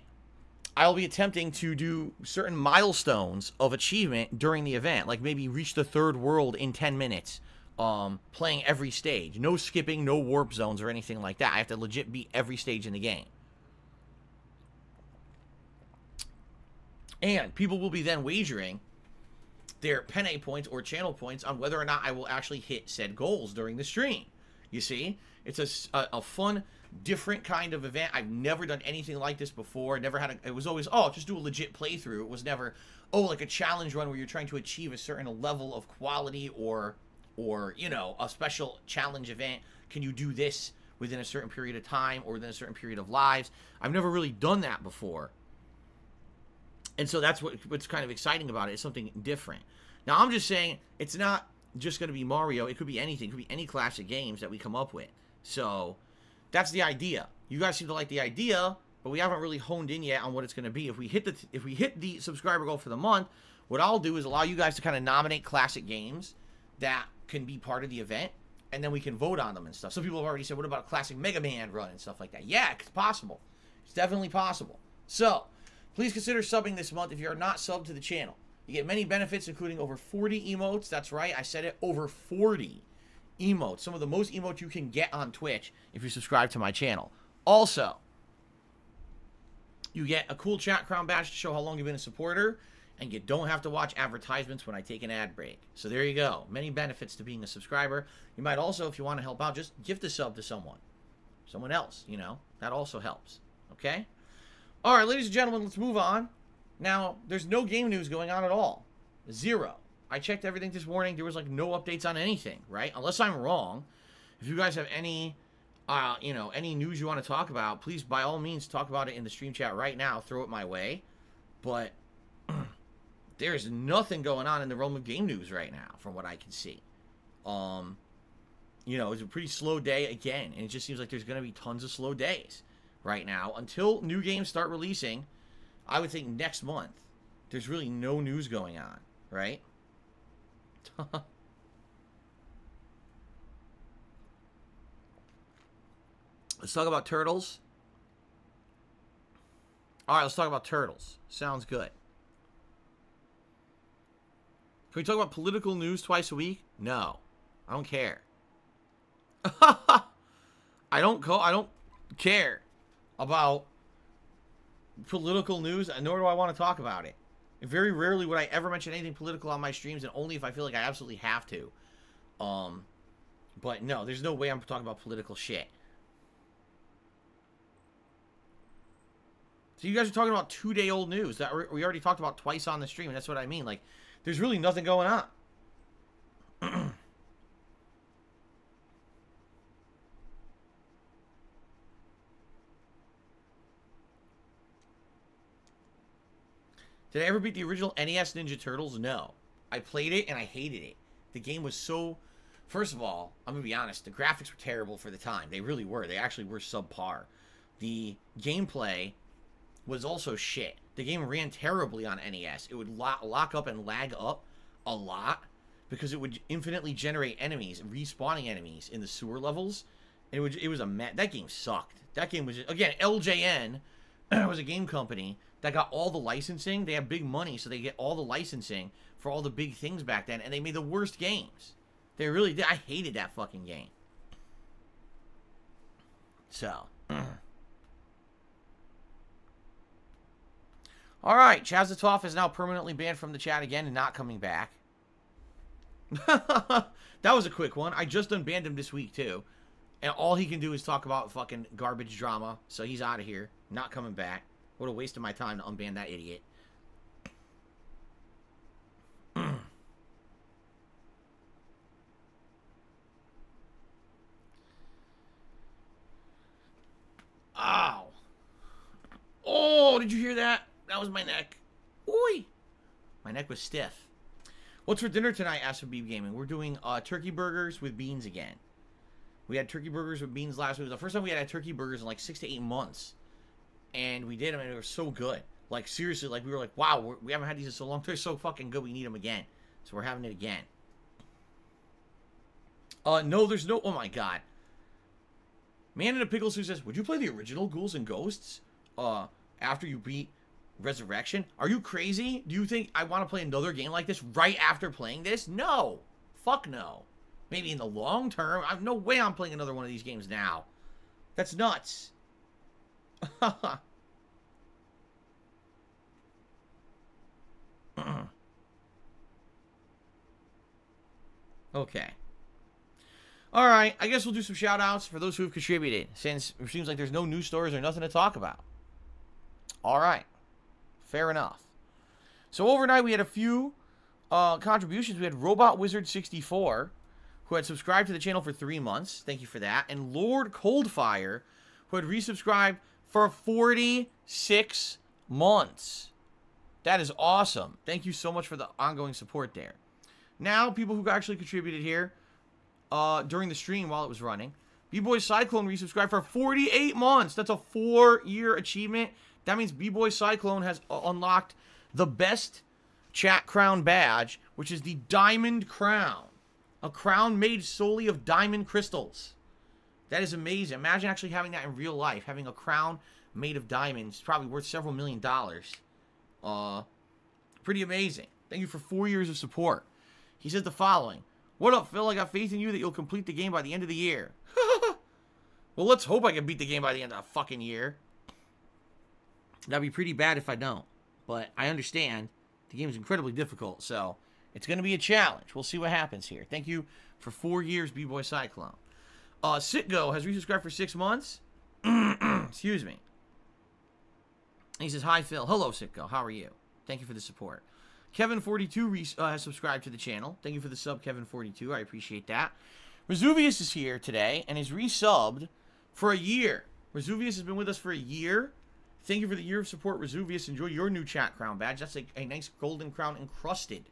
I'll be attempting to do certain milestones of achievement during the event, like maybe reach the third world in 10 minutes, um, playing every stage. No skipping, no warp zones or anything like that. I have to legit beat every stage in the game. And people will be then wagering their penne points or channel points on whether or not I will actually hit said goals during the stream. You see, it's a, a, fun, different kind of event. I've never done anything like this before. Never had a, it was always, oh, just do a legit playthrough. It was never, oh, like a challenge run where you're trying to achieve a certain level of quality or, or, you know, a special challenge event. Can you do this within a certain period of time or within a certain period of lives? I've never really done that before. And so that's what, what's kind of exciting about it. It's something different. Now, I'm just saying it's not just going to be Mario. It could be anything. It could be any classic games that we come up with. So that's the idea. You guys seem to like the idea, but we haven't really honed in yet on what it's going to be. If we hit the if we hit the subscriber goal for the month, what I'll do is allow you guys to kind of nominate classic games that can be part of the event, and then we can vote on them and stuff. Some people have already said, what about a classic Mega Man run and stuff like that? Yeah, it's possible. It's definitely possible. So, please consider subbing this month if you are not subbed to the channel. You get many benefits, including over 40 emotes. That's right, I said it, over 40 emotes. Some of the most emotes you can get on Twitch if you subscribe to my channel. Also, you get a cool chat crown badge to show how long you've been a supporter, and you don't have to watch advertisements when I take an ad break. So there you go. Many benefits to being a subscriber. You might also, if you want to help out, just gift a sub to someone. Someone else, you know. That also helps. Okay? All right, ladies and gentlemen, let's move on. Now, there's no game news going on at all. Zero. I checked everything this morning. There was like no updates on anything, right? Unless I'm wrong. If you guys have any uh, you know, any news you want to talk about, please by all means talk about it in the stream chat right now. Throw it my way. But <clears throat> there's nothing going on in the realm of game news right now, from what I can see. Um, you know, it's a pretty slow day again, and it just seems like there's going to be tons of slow days right now until new games start releasing. I would think next month. There's really no news going on, right? <laughs> Let's talk about turtles. All right, let's talk about turtles. Sounds good. Can we talk about political news twice a week? No. I don't care. <laughs> I don't co I don't care about political news, and nor do I want to talk about it. Very rarely would I ever mention anything political on my streams, and only if I feel like I absolutely have to. Um, but no, there's no way I'm talking about political shit. So you guys are talking about two-day-old news that we already talked about twice on the stream. And that's what I mean. Like, there's really nothing going on. <clears throat> Did I ever beat the original NES Ninja Turtles? No. I played it and I hated it. The game was so... First of all, I'm to be honest. The graphics were terrible for the time. They really were. They actually were subpar. The gameplay was also shit. The game ran terribly on NES. It would lock, lock up and lag up a lot because it would infinitely generate enemies, respawning enemies in the sewer levels. And it was it was a met. That game sucked. That game was again LJN <clears throat> was a game company that got all the licensing. They have big money, so they get all the licensing for all the big things back then, and they made the worst games. They really did. I hated that fucking game. So. <clears throat> All right, Chazatov is now permanently banned from the chat again and not coming back. <laughs> that was a quick one. I just unbanned him this week, too. And all he can do is talk about fucking garbage drama. So he's out of here. Not coming back. What a waste of my time to unban that idiot. <clears throat> Ow. Oh, did you hear that? That was my neck. Oi! My neck was stiff. What's for dinner tonight, asked Beeb Gaming? We're doing uh, turkey burgers with beans again. We had turkey burgers with beans last week. The first time we had turkey burgers in like six to eight months. And we did them, and they were so good. Like, seriously, like, we were like, wow, we haven't had these in so long. They're so fucking good, we need them again. So we're having it again. Uh, no, there's no... Oh, my God. Man in a Pickles who says, would you play the original Ghouls and Ghosts? Uh, after you beat Resurrection? Are you crazy? Do you think I want to play another game like this right after playing this? No. Fuck no. Maybe in the long term. I have no way I'm playing another one of these games now. That's nuts. <laughs> okay. All right, I guess we'll do some shout outs for those who have contributed, since it seems like there's no news stories or nothing to talk about. All right. Fair enough. So overnight we had a few uh, contributions. We had Robot Wizard 64, who had subscribed to the channel for three months. Thank you for that. And Lord Coldfire, who had resubscribed for 46 months. That is awesome. Thank you so much for the ongoing support there. Now, people who actually contributed here uh, during the stream while it was running. B-Boy Cyclone resubscribed for 48 months. That's a four-year achievement. That means B-Boy Cyclone has uh, unlocked the best chat crown badge, which is the Diamond Crown. A crown made solely of diamond crystals. That is amazing. Imagine actually having that in real life. Having a crown made of diamonds. Probably worth several million dollars. Uh, pretty amazing. Thank you for four years of support. He says the following. What up, Phil? I got faith in you that you'll complete the game by the end of the year. <laughs> well, let's hope I can beat the game by the end of the fucking year. That'd be pretty bad if I don't. But I understand the game is incredibly difficult, so it's going to be a challenge. We'll see what happens here. Thank you for four years, B-Boy Cyclone. Uh, Sitgo has resubscribed for six months. <clears throat> Excuse me. He says, Hi, Phil. Hello, Sitgo. How are you? Thank you for the support. Kevin42 uh, has subscribed to the channel. Thank you for the sub, Kevin42. I appreciate that. Resuvius is here today and is resubbed for a year. Resuvius has been with us for a year. Thank you for the year of support, Resuvius. Enjoy your new chat crown badge. That's a, a nice golden crown encrusted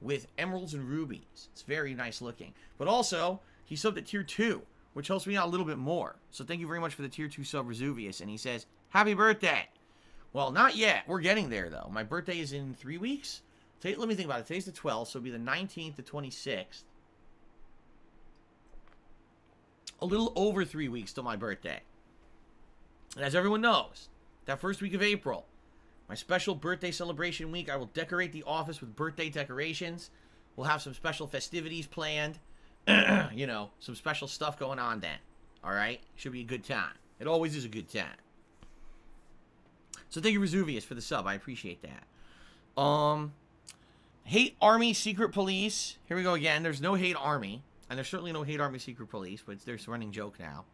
with emeralds and rubies. It's very nice looking. But also, he subbed at tier 2, which helps me out a little bit more. So thank you very much for the tier 2 sub, Resuvius. And he says, Happy birthday. Well, not yet. We're getting there, though. My birthday is in three weeks. let me think about it. Today's the 12th, so it'll be the 19th to 26th. A little over three weeks till my birthday. And as everyone knows, that first week of April, my special birthday celebration week, I will decorate the office with birthday decorations. We'll have some special festivities planned. <clears throat> you know, some special stuff going on then. All right? Should be a good time. It always is a good time. So thank you, Resuvius, for the sub. I appreciate that. Um, Hate Army Secret Police. Here we go again. There's no Hate Army. And there's certainly no Hate Army Secret Police, but it's their running joke now.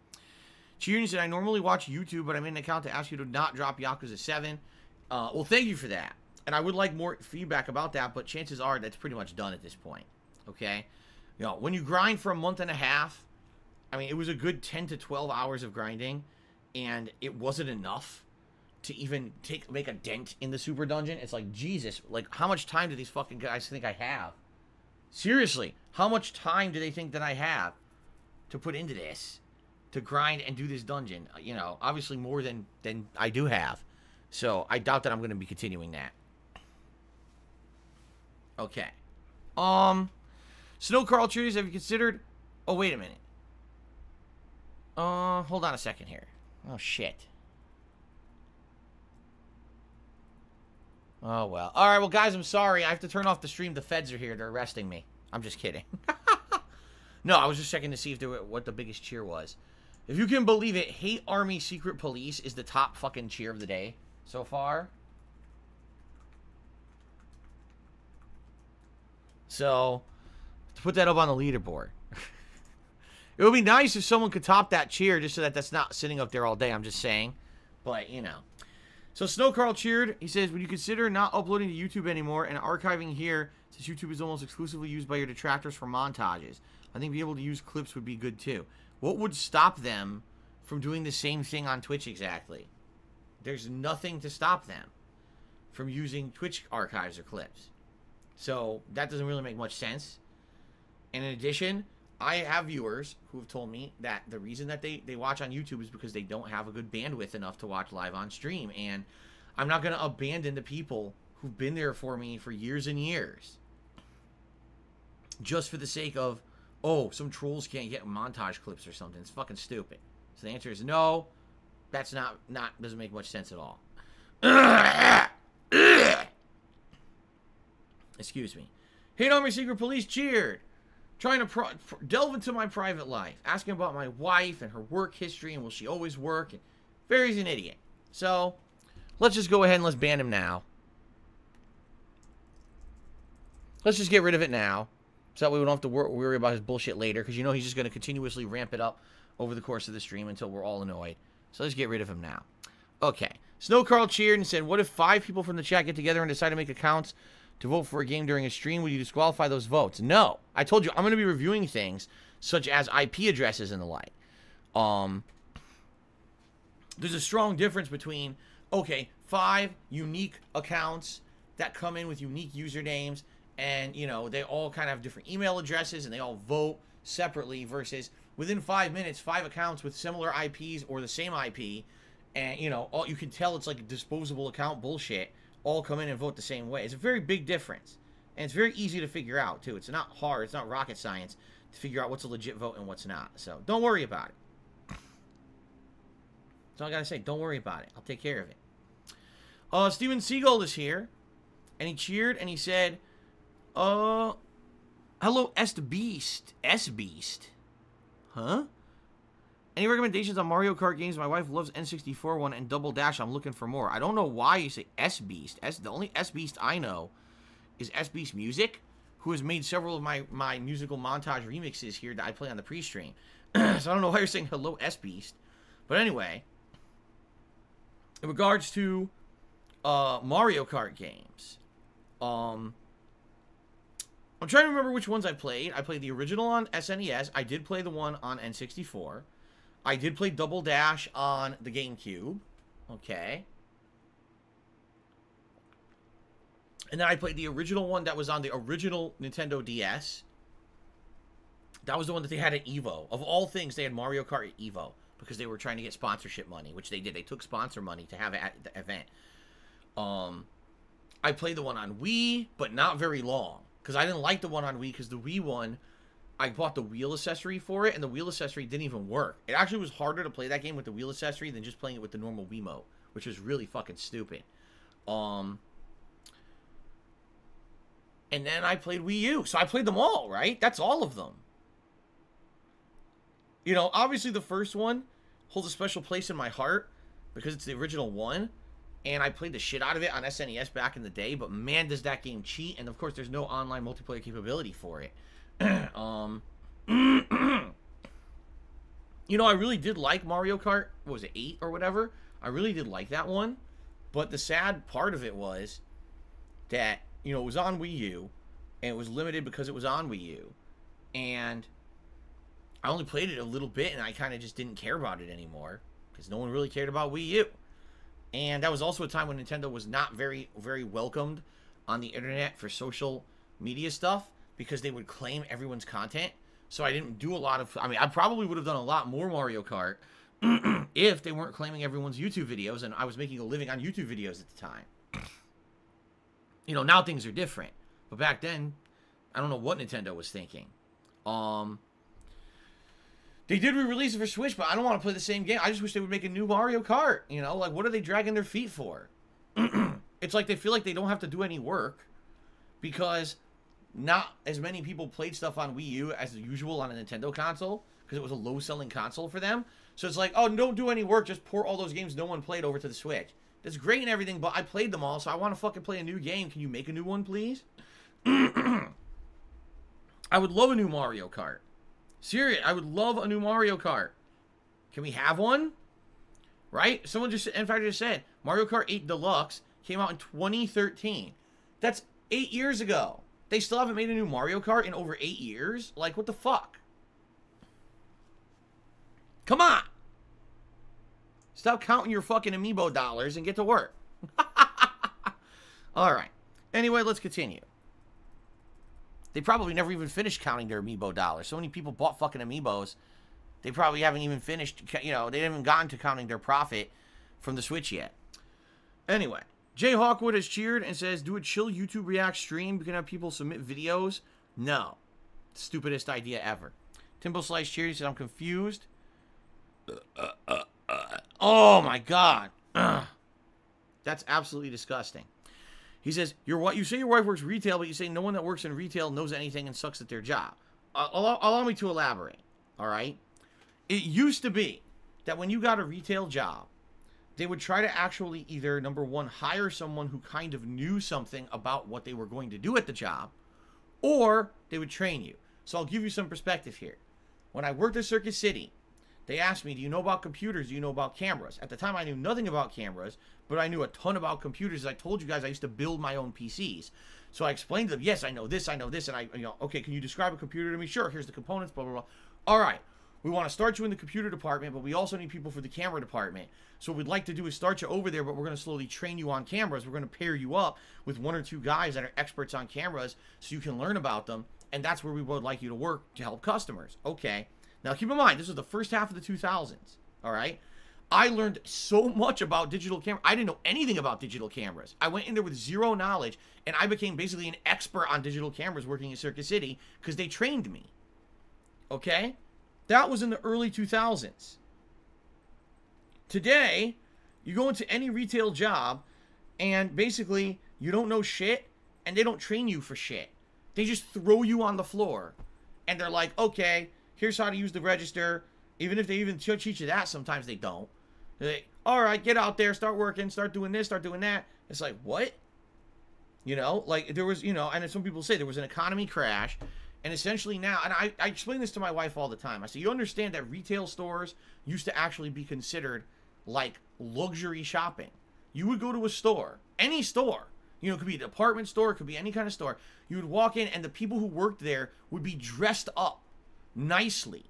Cheering said, I normally watch YouTube, but I made an account to ask you to not drop Yakuza 7. Uh, well, thank you for that. And I would like more feedback about that, but chances are that's pretty much done at this point. Okay? You know, when you grind for a month and a half, I mean, it was a good 10 to 12 hours of grinding, and it wasn't enough to even take make a dent in the super dungeon. It's like, Jesus, like, how much time do these fucking guys think I have? Seriously, how much time do they think that I have to put into this? to grind and do this dungeon. You know, obviously more than than I do have. So I doubt that I'm going to be continuing that. Okay. Um, Snow Carl Trees, have you considered... Oh, wait a minute. Uh, hold on a second here. Oh, shit. Oh, well. All right, well, guys, I'm sorry. I have to turn off the stream. The feds are here. They're arresting me. I'm just kidding. <laughs> no, I was just checking to see if there were, what the biggest cheer was. If you can believe it, Hate Army Secret Police is the top fucking cheer of the day so far. So, to put that up on the leaderboard. <laughs> it would be nice if someone could top that cheer just so that that's not sitting up there all day, I'm just saying. But, you know. So, Snow Carl cheered. He says, Would you consider not uploading to YouTube anymore and archiving here since YouTube is almost exclusively used by your detractors for montages? I think being able to use clips would be good too. What would stop them from doing the same thing on Twitch exactly? There's nothing to stop them from using Twitch archives or clips. So that doesn't really make much sense. And in addition, I have viewers who have told me that the reason that they, they watch on YouTube is because they don't have a good bandwidth enough to watch live on stream. And I'm not going to abandon the people who've been there for me for years and years just for the sake of oh, some trolls can't get montage clips or something. It's fucking stupid. So the answer is no. That's not not doesn't make much sense at all. Excuse me. Hate Army Secret Police cheered. Trying to delve into my private life, asking about my wife and her work history and will she always work. And Barry's an idiot. So let's just go ahead and let's ban him now. Let's just get rid of it now. So that we don't have to wor worry about his bullshit later, because you know he's just going to continuously ramp it up over the course of the stream until we're all annoyed. So let's get rid of him now. Okay. Snow Carl cheered and said, What if five people from the chat get together and decide to make accounts to vote for a game during a stream? Would you disqualify those votes? No. I told you, I'm going to be reviewing things such as IP addresses and the like. Um, there's a strong difference between, okay, five unique accounts that come in with unique usernames and you know they all kind of have different email addresses and they all vote separately versus within five minutes five accounts with similar ips or the same ip and you know all you can tell it's like disposable account bullshit all come in and vote the same way it's a very big difference And it's very easy to figure out, too. It's not hard. It's not rocket science to figure out what's a legit vote and what's not. So don't worry about it. That's all I got to say. Don't worry about it. I'll take care of it. Uh, Steven Seagull is here. And he cheered and he said, uh, hello, S Beast. S Beast. Huh? Any recommendations on Mario Kart games? My wife loves N64 one and Double Dash. I'm looking for more. I don't know why you say S Beast. S the only S Beast I know is S Beast Music, who has made several of my my musical montage remixes here that I play on the pre-stream. <clears throat> so I don't know why you're saying hello S Beast. But anyway, in regards to uh, Mario Kart games, um, I'm trying to remember which ones I played. I played the original on SNES. I did play the one on N64. I did play Double Dash on the GameCube. Okay. And then I played the original one that was on the original Nintendo DS. That was the one that they had at EVO. Of all things, they had Mario Kart at EVO because they were trying to get sponsorship money, which they did. They took sponsor money to have at the event. Um, I played the one on Wii, but not very long because I didn't like the one on Wii because the Wii one I bought the wheel accessory for it, and the wheel accessory didn't even work. It actually was harder to play that game with the wheel accessory than just playing it with the normal Wiimote, which was really fucking stupid. Um, and then I played Wii U, so I played them all, right? That's all of them. You know, obviously the first one holds a special place in my heart because it's the original one, and I played the shit out of it on SNES back in the day, but man, does that game cheat, and of course there's no online multiplayer capability for it. <clears throat> um, <clears throat> you know, I really did like Mario Kart. was it eight or whatever? I really did like that one, but the sad part of it was that you know it was on Wii U, and it was limited because it was on Wii U, and I only played it a little bit, and I kind of just didn't care about it anymore because no one really cared about Wii U. And that was also a time when Nintendo was not very, very welcomed on the internet for social media stuff because they would claim everyone's content. So I didn't do a lot of. I mean, I probably would have done a lot more Mario Kart <clears throat> if they weren't claiming everyone's YouTube videos and I was making a living on YouTube videos at the time. You know, now things are different. But back then, I don't know what Nintendo was thinking. Um, they did re-release it for Switch, but I don't want to play the same game. I just wish they would make a new Mario Kart. You know, like what are they dragging their feet for? <clears throat> it's like they feel like they don't have to do any work because not as many people played stuff on Wii U as usual on a Nintendo console because it was a low selling console for them. So it's like, oh, don't do any work, just pour all those games no one played over to the Switch. That's great and everything, but I played them all, so I want to fucking play a new game. Can you make a new one, please? <clears throat> I would love a new Mario Kart. Serious, I would love a new Mario Kart. Can we have one? Right? Someone just, in fact, just said Mario Kart 8 Deluxe came out in 2013. That's eight years ago. They still haven't made a new Mario Kart in over eight years? Like, what the fuck? Come on! Stop counting your fucking amiibo dollars and get to work. <laughs> Alright. Anyway, let's continue. They probably never even finished counting their amiibo dollars. So many people bought fucking amiibos. They probably haven't even finished, you know, they haven't even gotten to counting their profit from the Switch yet. Anyway, Jay Hawkwood has cheered and says, do a chill YouTube React stream. We can have people submit videos. No. Stupidest idea ever. Timbo Slice cheers. says, I'm confused. Uh, uh, uh, oh my god. <clears throat> That's absolutely disgusting. He says, "Your what? You say your wife works retail, but you say no one that works in retail knows anything and sucks at their job." Uh, allow, allow me to elaborate. All right. It used to be that when you got a retail job, they would try to actually either number one hire someone who kind of knew something about what they were going to do at the job or they would train you so i'll give you some perspective here when i worked at Circuit City they asked me do you know about computers do you know about cameras at the time i knew nothing about cameras but i knew a ton about computers as i told you guys i used to build my own pcs so i explained to them yes i know this i know this and i you know okay can you describe a computer to me sure here's the components blah blah blah all right we want to start you in the computer department, but we also need people for the camera department. So what we'd like to do is start you over there, but we're going to slowly train you on cameras. We're going to pair you up with one or two guys that are experts on cameras so you can learn about them. And that's where we would like you to work to help customers. Okay. Now keep in mind, this was the first half of the 2000s. All right. I learned so much about digital camera. I didn't know anything about digital cameras. I went in there with zero knowledge, and I became basically an expert on digital cameras working at Circuit City because they trained me. Okay? That was in the early 2000s. Today, you go into any retail job, and basically, you don't know shit, and they don't train you for shit. They just throw you on the floor, and they're like, okay, here's how to use the register. Even if they even teach you that, sometimes they don't. They, all right, get out there, start working, start doing this, start doing that. It's like, what? You know, like there was, you know, and some people say there was an economy crash. And essentially now, and I, I explain this to my wife all the time. I say, you understand that retail stores used to actually be considered like luxury shopping. You would go to a store, any store, you know, it could be a department store, it could be any kind of store. You would walk in, and the people who worked there would be dressed up nicely,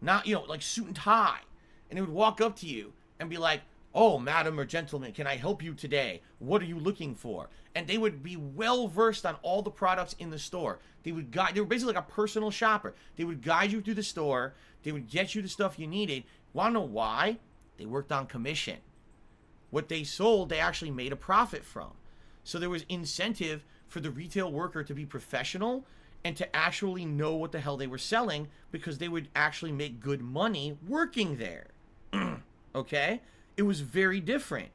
not, you know, like suit and tie and he would walk up to you and be like, Oh, madam or gentleman, can I help you today? What are you looking for? And they would be well versed on all the products in the store. They would guide, they were basically like a personal shopper. They would guide you through the store, they would get you the stuff you needed. Wanna know why? They worked on commission. What they sold, they actually made a profit from. So there was incentive for the retail worker to be professional and to actually know what the hell they were selling because they would actually make good money working there. <clears throat> okay? It was very different.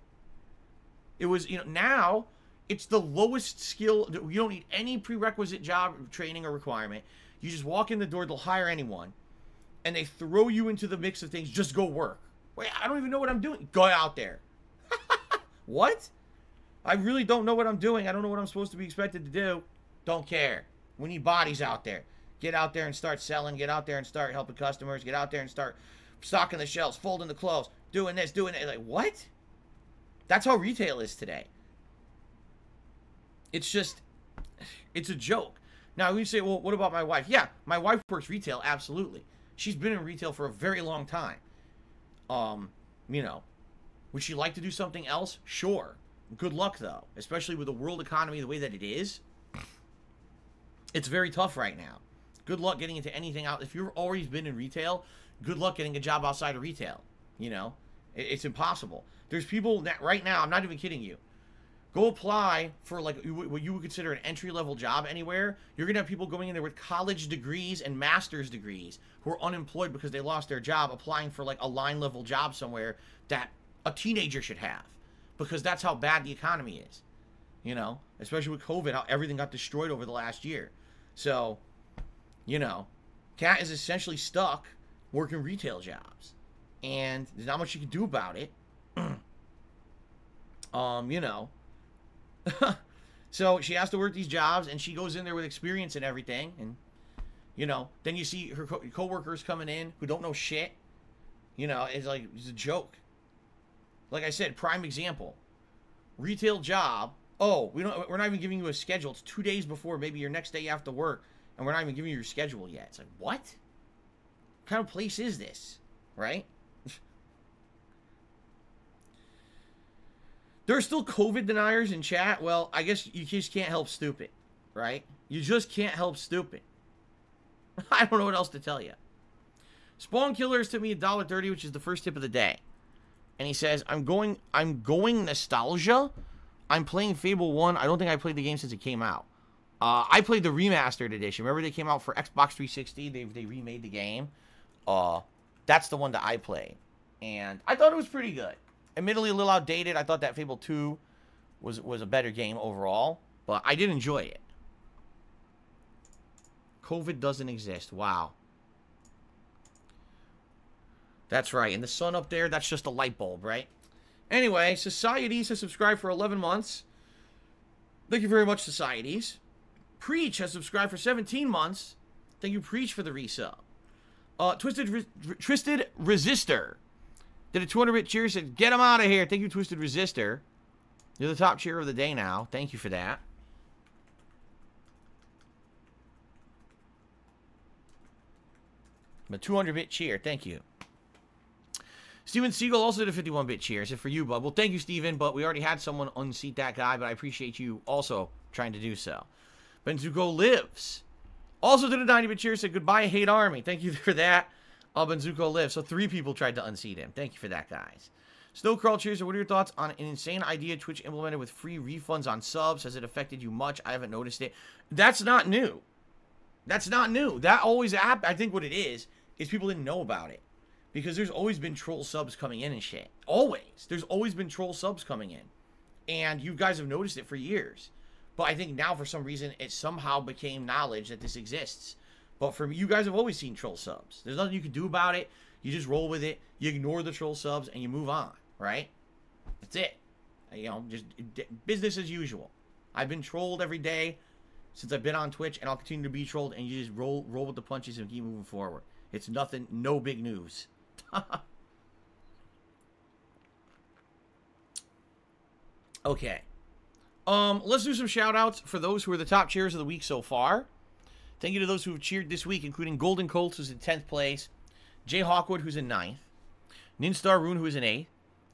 It was, you know, now it's the lowest skill. You don't need any prerequisite job training or requirement. You just walk in the door, they'll hire anyone, and they throw you into the mix of things. Just go work. Wait, I don't even know what I'm doing. Go out there. <laughs> what? I really don't know what I'm doing. I don't know what I'm supposed to be expected to do. Don't care. We need bodies out there. Get out there and start selling. Get out there and start helping customers. Get out there and start stocking the shelves, folding the clothes, doing this, doing it. Like, what? That's how retail is today. It's just, it's a joke. Now, we say, well, what about my wife? Yeah, my wife works retail, absolutely. She's been in retail for a very long time. Um, you know, would she like to do something else? Sure. Good luck, though, especially with the world economy the way that it is. It's very tough right now. Good luck getting into anything out. If you've always been in retail, good luck getting a job outside of retail. You know, it's impossible. There's people that right now, I'm not even kidding you. Go apply for like what you would consider an entry level job anywhere. You're gonna have people going in there with college degrees and master's degrees who are unemployed because they lost their job, applying for like a line level job somewhere that a teenager should have, because that's how bad the economy is. You know, especially with COVID, how everything got destroyed over the last year. So, you know, Cat is essentially stuck working retail jobs. And there's not much you can do about it. <clears throat> um, you know. <laughs> so she has to work these jobs and she goes in there with experience and everything. And, you know, then you see her co- coworkers coming in who don't know shit. You know, it's like, it's a joke. Like I said, prime example. Retail job. Oh, we don't, we're not even giving you a schedule. It's two days before maybe your next day you have to work. And we're not even giving you your schedule yet. It's like, what? kind of place is this? Right? <laughs> there are still COVID deniers in chat. Well, I guess you just can't help stupid, right? You just can't help stupid. <laughs> I don't know what else to tell you. Spawn Killers took me a dollar thirty, which is the first tip of the day. And he says, I'm going I'm going nostalgia. I'm playing Fable 1. I don't think I played the game since it came out. Uh, I played the remastered edition. Remember they came out for Xbox 360? They, they remade the game. Uh, that's the one that I played, and I thought it was pretty good. Admittedly, a little outdated. I thought that Fable 2 was was a better game overall, but I did enjoy it. COVID doesn't exist. Wow. That's right. And the sun up there, that's just a light bulb, right? Anyway, Societies has subscribed for 11 months. Thank you very much, Societies. Preach has subscribed for 17 months. Thank you, Preach, for the resub. Uh, Twisted Re Twisted Resistor did a 200 bit cheer. Said, "Get him out of here." Thank you, Twisted Resistor. You're the top cheer of the day now. Thank you for that. I'm A 200 bit cheer. Thank you. Steven Siegel also did a 51 bit cheer. I said for you, bud. Well, thank you, Steven, but we already had someone unseat that guy, but I appreciate you also trying to do so. Benzuko lives. Also did a 90 bit cheer, said goodbye, hate army. Thank you <laughs> for that. Oh, Benzuko lives. So three people tried to unseat him. Thank you for that, guys. Snowcrawl Cheers, what are your thoughts on an insane idea Twitch implemented with free refunds on subs? Has it affected you much? I haven't noticed it. That's not new. That's not new. That always happened. I think what it is, is people didn't know about it. Because there's always been troll subs coming in and shit. Always. There's always been troll subs coming in. And you guys have noticed it for years. But I think now, for some reason, it somehow became knowledge that this exists. But for you guys have always seen troll subs. There's nothing you can do about it. You just roll with it. You ignore the troll subs and you move on, right? That's it. You know, just business as usual. I've been trolled every day since I've been on Twitch, and I'll continue to be trolled. And you just roll, roll with the punches and keep moving forward. It's nothing, no big news. <laughs> okay. Um, let's do some shout outs for those who are the top cheers of the week so far. Thank you to those who have cheered this week, including Golden Colts, who's in 10th place, Jay Hawkwood, who's in 9th, Ninstar Rune, who is in 8th,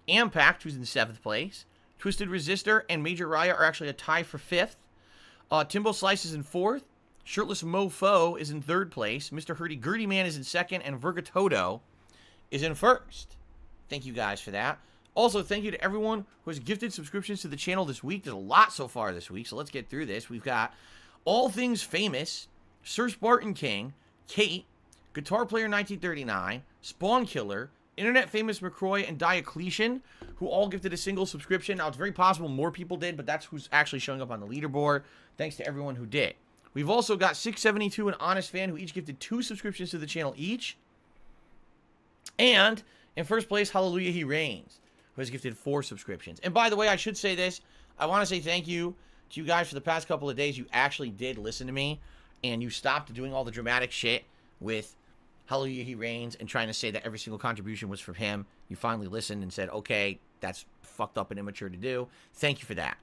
Ampact, who's in 7th place, Twisted Resistor and Major Raya are actually a tie for 5th. Uh, Timbo Slice is in 4th. Shirtless Mofo is in 3rd place. Mr. Hurdy Gurdy Man is in 2nd. And Vergatodo is in 1st. Thank you guys for that. Also, thank you to everyone who has gifted subscriptions to the channel this week. There's a lot so far this week, so let's get through this. We've got All Things Famous, Sir Spartan King, Kate, Guitar Player 1939, Spawn Killer, Internet Famous McCroy, and Diocletian, who all gifted a single subscription. Now, it's very possible more people did, but that's who's actually showing up on the leaderboard. Thanks to everyone who did. We've also got 672 and Honest Fan, who each gifted two subscriptions to the channel each. And in first place, Hallelujah, He Reigns who has gifted four subscriptions. And by the way, I should say this. I want to say thank you to you guys for the past couple of days. You actually did listen to me, and you stopped doing all the dramatic shit with Hallelujah, He Reigns, and trying to say that every single contribution was from him. You finally listened and said, okay, that's fucked up and immature to do. Thank you for that.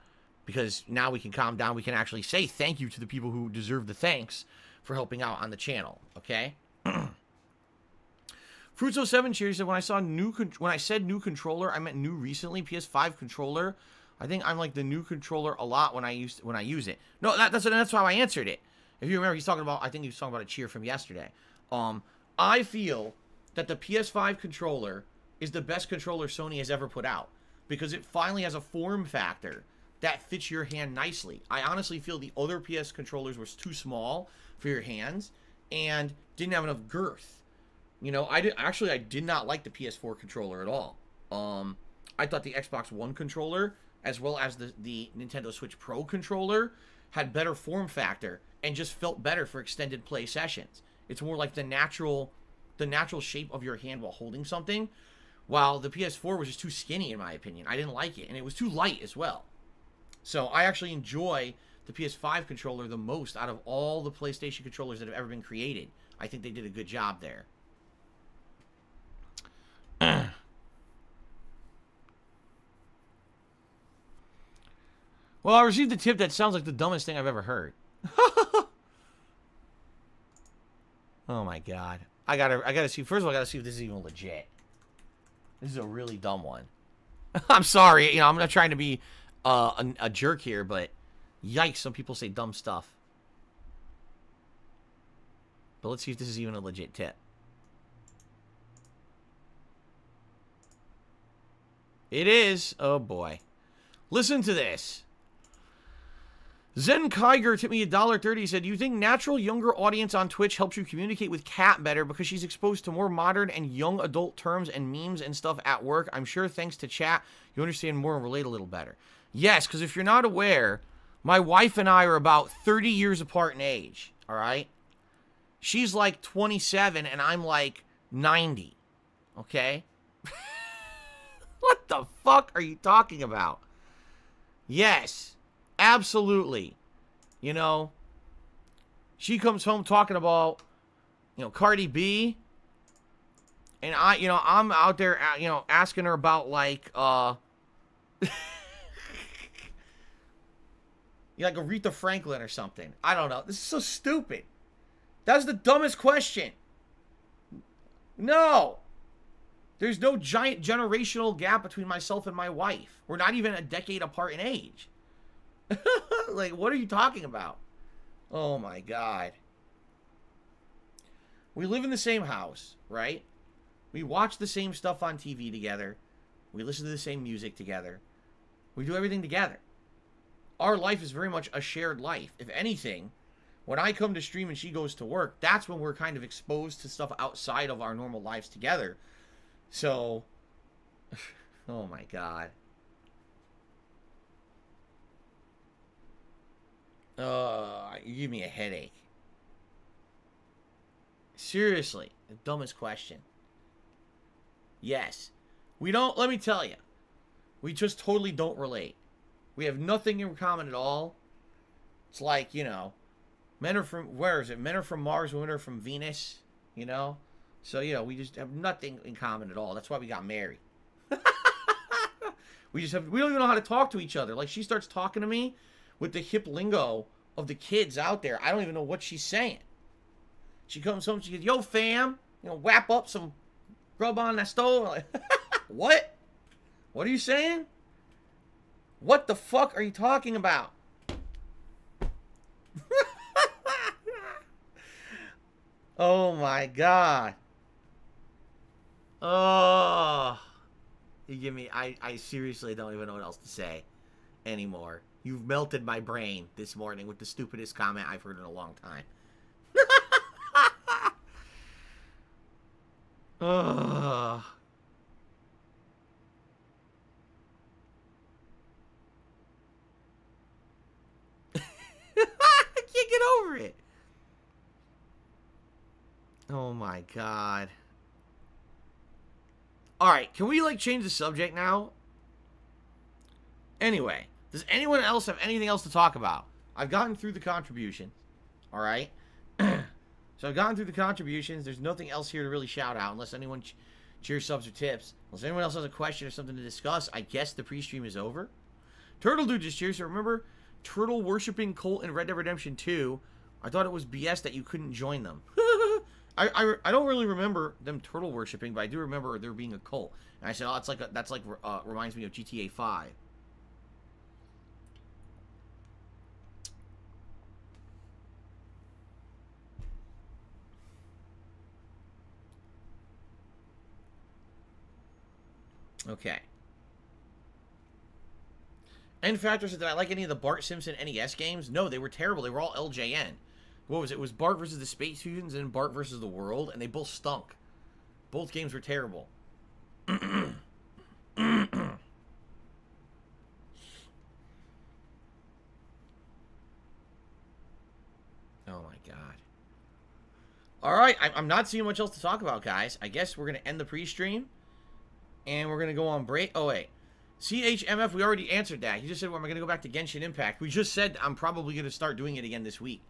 Because now we can calm down. We can actually say thank you to the people who deserve the thanks for helping out on the channel, okay? <clears throat> Fruitso Seven Cheers said when I saw new when I said new controller, I meant new recently PS5 controller. I think I'm like the new controller a lot when I use when I use it. No, that, that's that's how I answered it. If you remember, he's talking about I think he was talking about a cheer from yesterday. Um, I feel that the PS5 controller is the best controller Sony has ever put out because it finally has a form factor that fits your hand nicely. I honestly feel the other PS controllers were too small for your hands and didn't have enough girth. You know, I did actually I did not like the PS4 controller at all. Um, I thought the Xbox One controller as well as the the Nintendo Switch Pro controller had better form factor and just felt better for extended play sessions. It's more like the natural the natural shape of your hand while holding something. While the PS4 was just too skinny in my opinion. I didn't like it and it was too light as well. So I actually enjoy the PS5 controller the most out of all the PlayStation controllers that have ever been created. I think they did a good job there. Well, I received a tip that sounds like the dumbest thing I've ever heard. <laughs> oh my god. I gotta I gotta see first of all I gotta see if this is even legit. This is a really dumb one. <laughs> I'm sorry, you know, I'm not trying to be uh, a, a jerk here, but yikes, some people say dumb stuff. But let's see if this is even a legit tip. It is. Oh boy. Listen to this. Zen Kiger tipped me a dollar thirty. Said, "You think natural younger audience on Twitch helps you communicate with Kat better because she's exposed to more modern and young adult terms and memes and stuff at work? I'm sure thanks to chat, you understand more and relate a little better. Yes, because if you're not aware, my wife and I are about 30 years apart in age. All right, she's like 27 and I'm like 90. Okay." <laughs> What the fuck are you talking about? Yes, absolutely. You know, she comes home talking about, you know, Cardi B. And I, you know, I'm out there, uh, you know, asking her about like, uh, you <laughs> like Aretha Franklin or something. I don't know. This is so stupid. That's the dumbest question. No. There's no giant generational gap between myself and my wife. We're not even a decade apart in age. <laughs> like, what are you talking about? Oh my god. We live in the same house, right? We watch the same stuff on TV together. We listen to the same music together. We do everything together. Our life is very much a shared life. If anything, when I come to stream and she goes to work, that's when we're kind of exposed to stuff outside of our normal lives together. So, <laughs> oh my god. Uh, you give me a headache. Seriously, the dumbest question. Yes. We don't, let me tell you. We just totally don't relate. We have nothing in common at all. It's like, you know, men are from, where is it? Men are from Mars, women are from Venus, you know? So, you know, we just have nothing in common at all. That's why we got married. <laughs> we just have, we don't even know how to talk to each other. Like, she starts talking to me with the hip lingo of the kids out there. I don't even know what she's saying. She comes home, she goes, yo, fam, you know, wrap up some rub on that stove. Like, <laughs> what? What are you saying? What the fuck are you talking about? <laughs> oh my god. Oh. You give me I I seriously don't even know what else to say anymore. You've melted my brain this morning with the stupidest comment I've heard in a long time. <laughs> Ugh. <laughs> I can't get over it. Oh my god. Alright, can we like change the subject now? Anyway, does anyone else have anything else to talk about? I've gotten through the contributions. Alright? <clears throat> so I've gotten through the contributions. There's nothing else here to really shout out unless anyone ch cheers subs or tips. Unless anyone else has a question or something to discuss, I guess the pre-stream is over. Turtle Dude just cheers. So remember, turtle worshipping cult in Red Dead Redemption 2. I thought it was BS that you couldn't join them. <laughs> I, I, I, don't really remember them turtle worshipping, but I do remember there being a cult. And I said, oh, it's like a, that's like uh, reminds me of GTA 5. Okay. N Factor said, Did I like any of the Bart Simpson NES games? No, they were terrible. They were all LJN. What was it? It was Bart versus the Space Fusions and Bart versus the World, and they both stunk. Both games were terrible. <clears throat> oh my god. Alright, I'm not seeing much else to talk about, guys. I guess we're going to end the pre-stream. And we're going to go on break. Oh, wait. CHMF, we already answered that. He just said, well, am I going to go back to Genshin Impact? We just said I'm probably going to start doing it again this week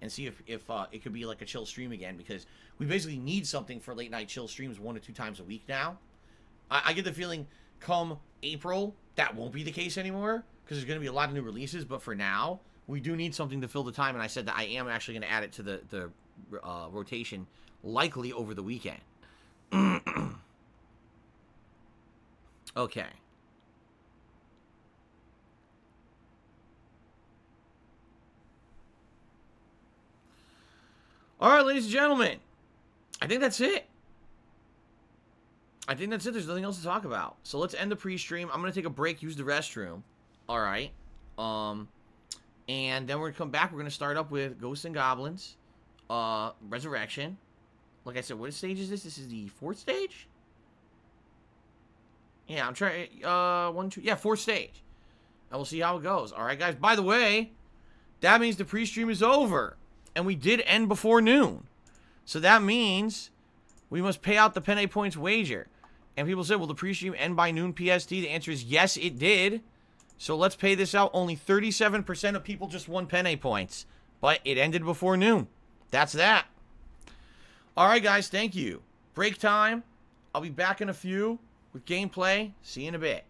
and see if, if uh, it could be like a chill stream again because we basically need something for late night chill streams one or two times a week now. I, I get the feeling come April, that won't be the case anymore because there's going to be a lot of new releases. But for now, we do need something to fill the time. And I said that I am actually going to add it to the, the uh, rotation likely over the weekend. <clears throat> okay. All right, ladies and gentlemen. I think that's it. I think that's it. There's nothing else to talk about. So let's end the pre-stream. I'm going to take a break, use the restroom. All right. Um, and then we're going to come back. We're going to start up with Ghosts and Goblins, uh, Resurrection. Like I said, what stage is this? This is the fourth stage? Yeah, I'm trying, uh, one, two, yeah, fourth stage. And we'll see how it goes. All right, guys. By the way, that means the pre-stream is over and we did end before noon. So that means we must pay out the Penne Points wager. And people said, will the pre-stream end by noon PST? The answer is yes, it did. So let's pay this out. Only 37% of people just won Penne Points. But it ended before noon. That's that. All right, guys. Thank you. Break time. I'll be back in a few with gameplay. See you in a bit.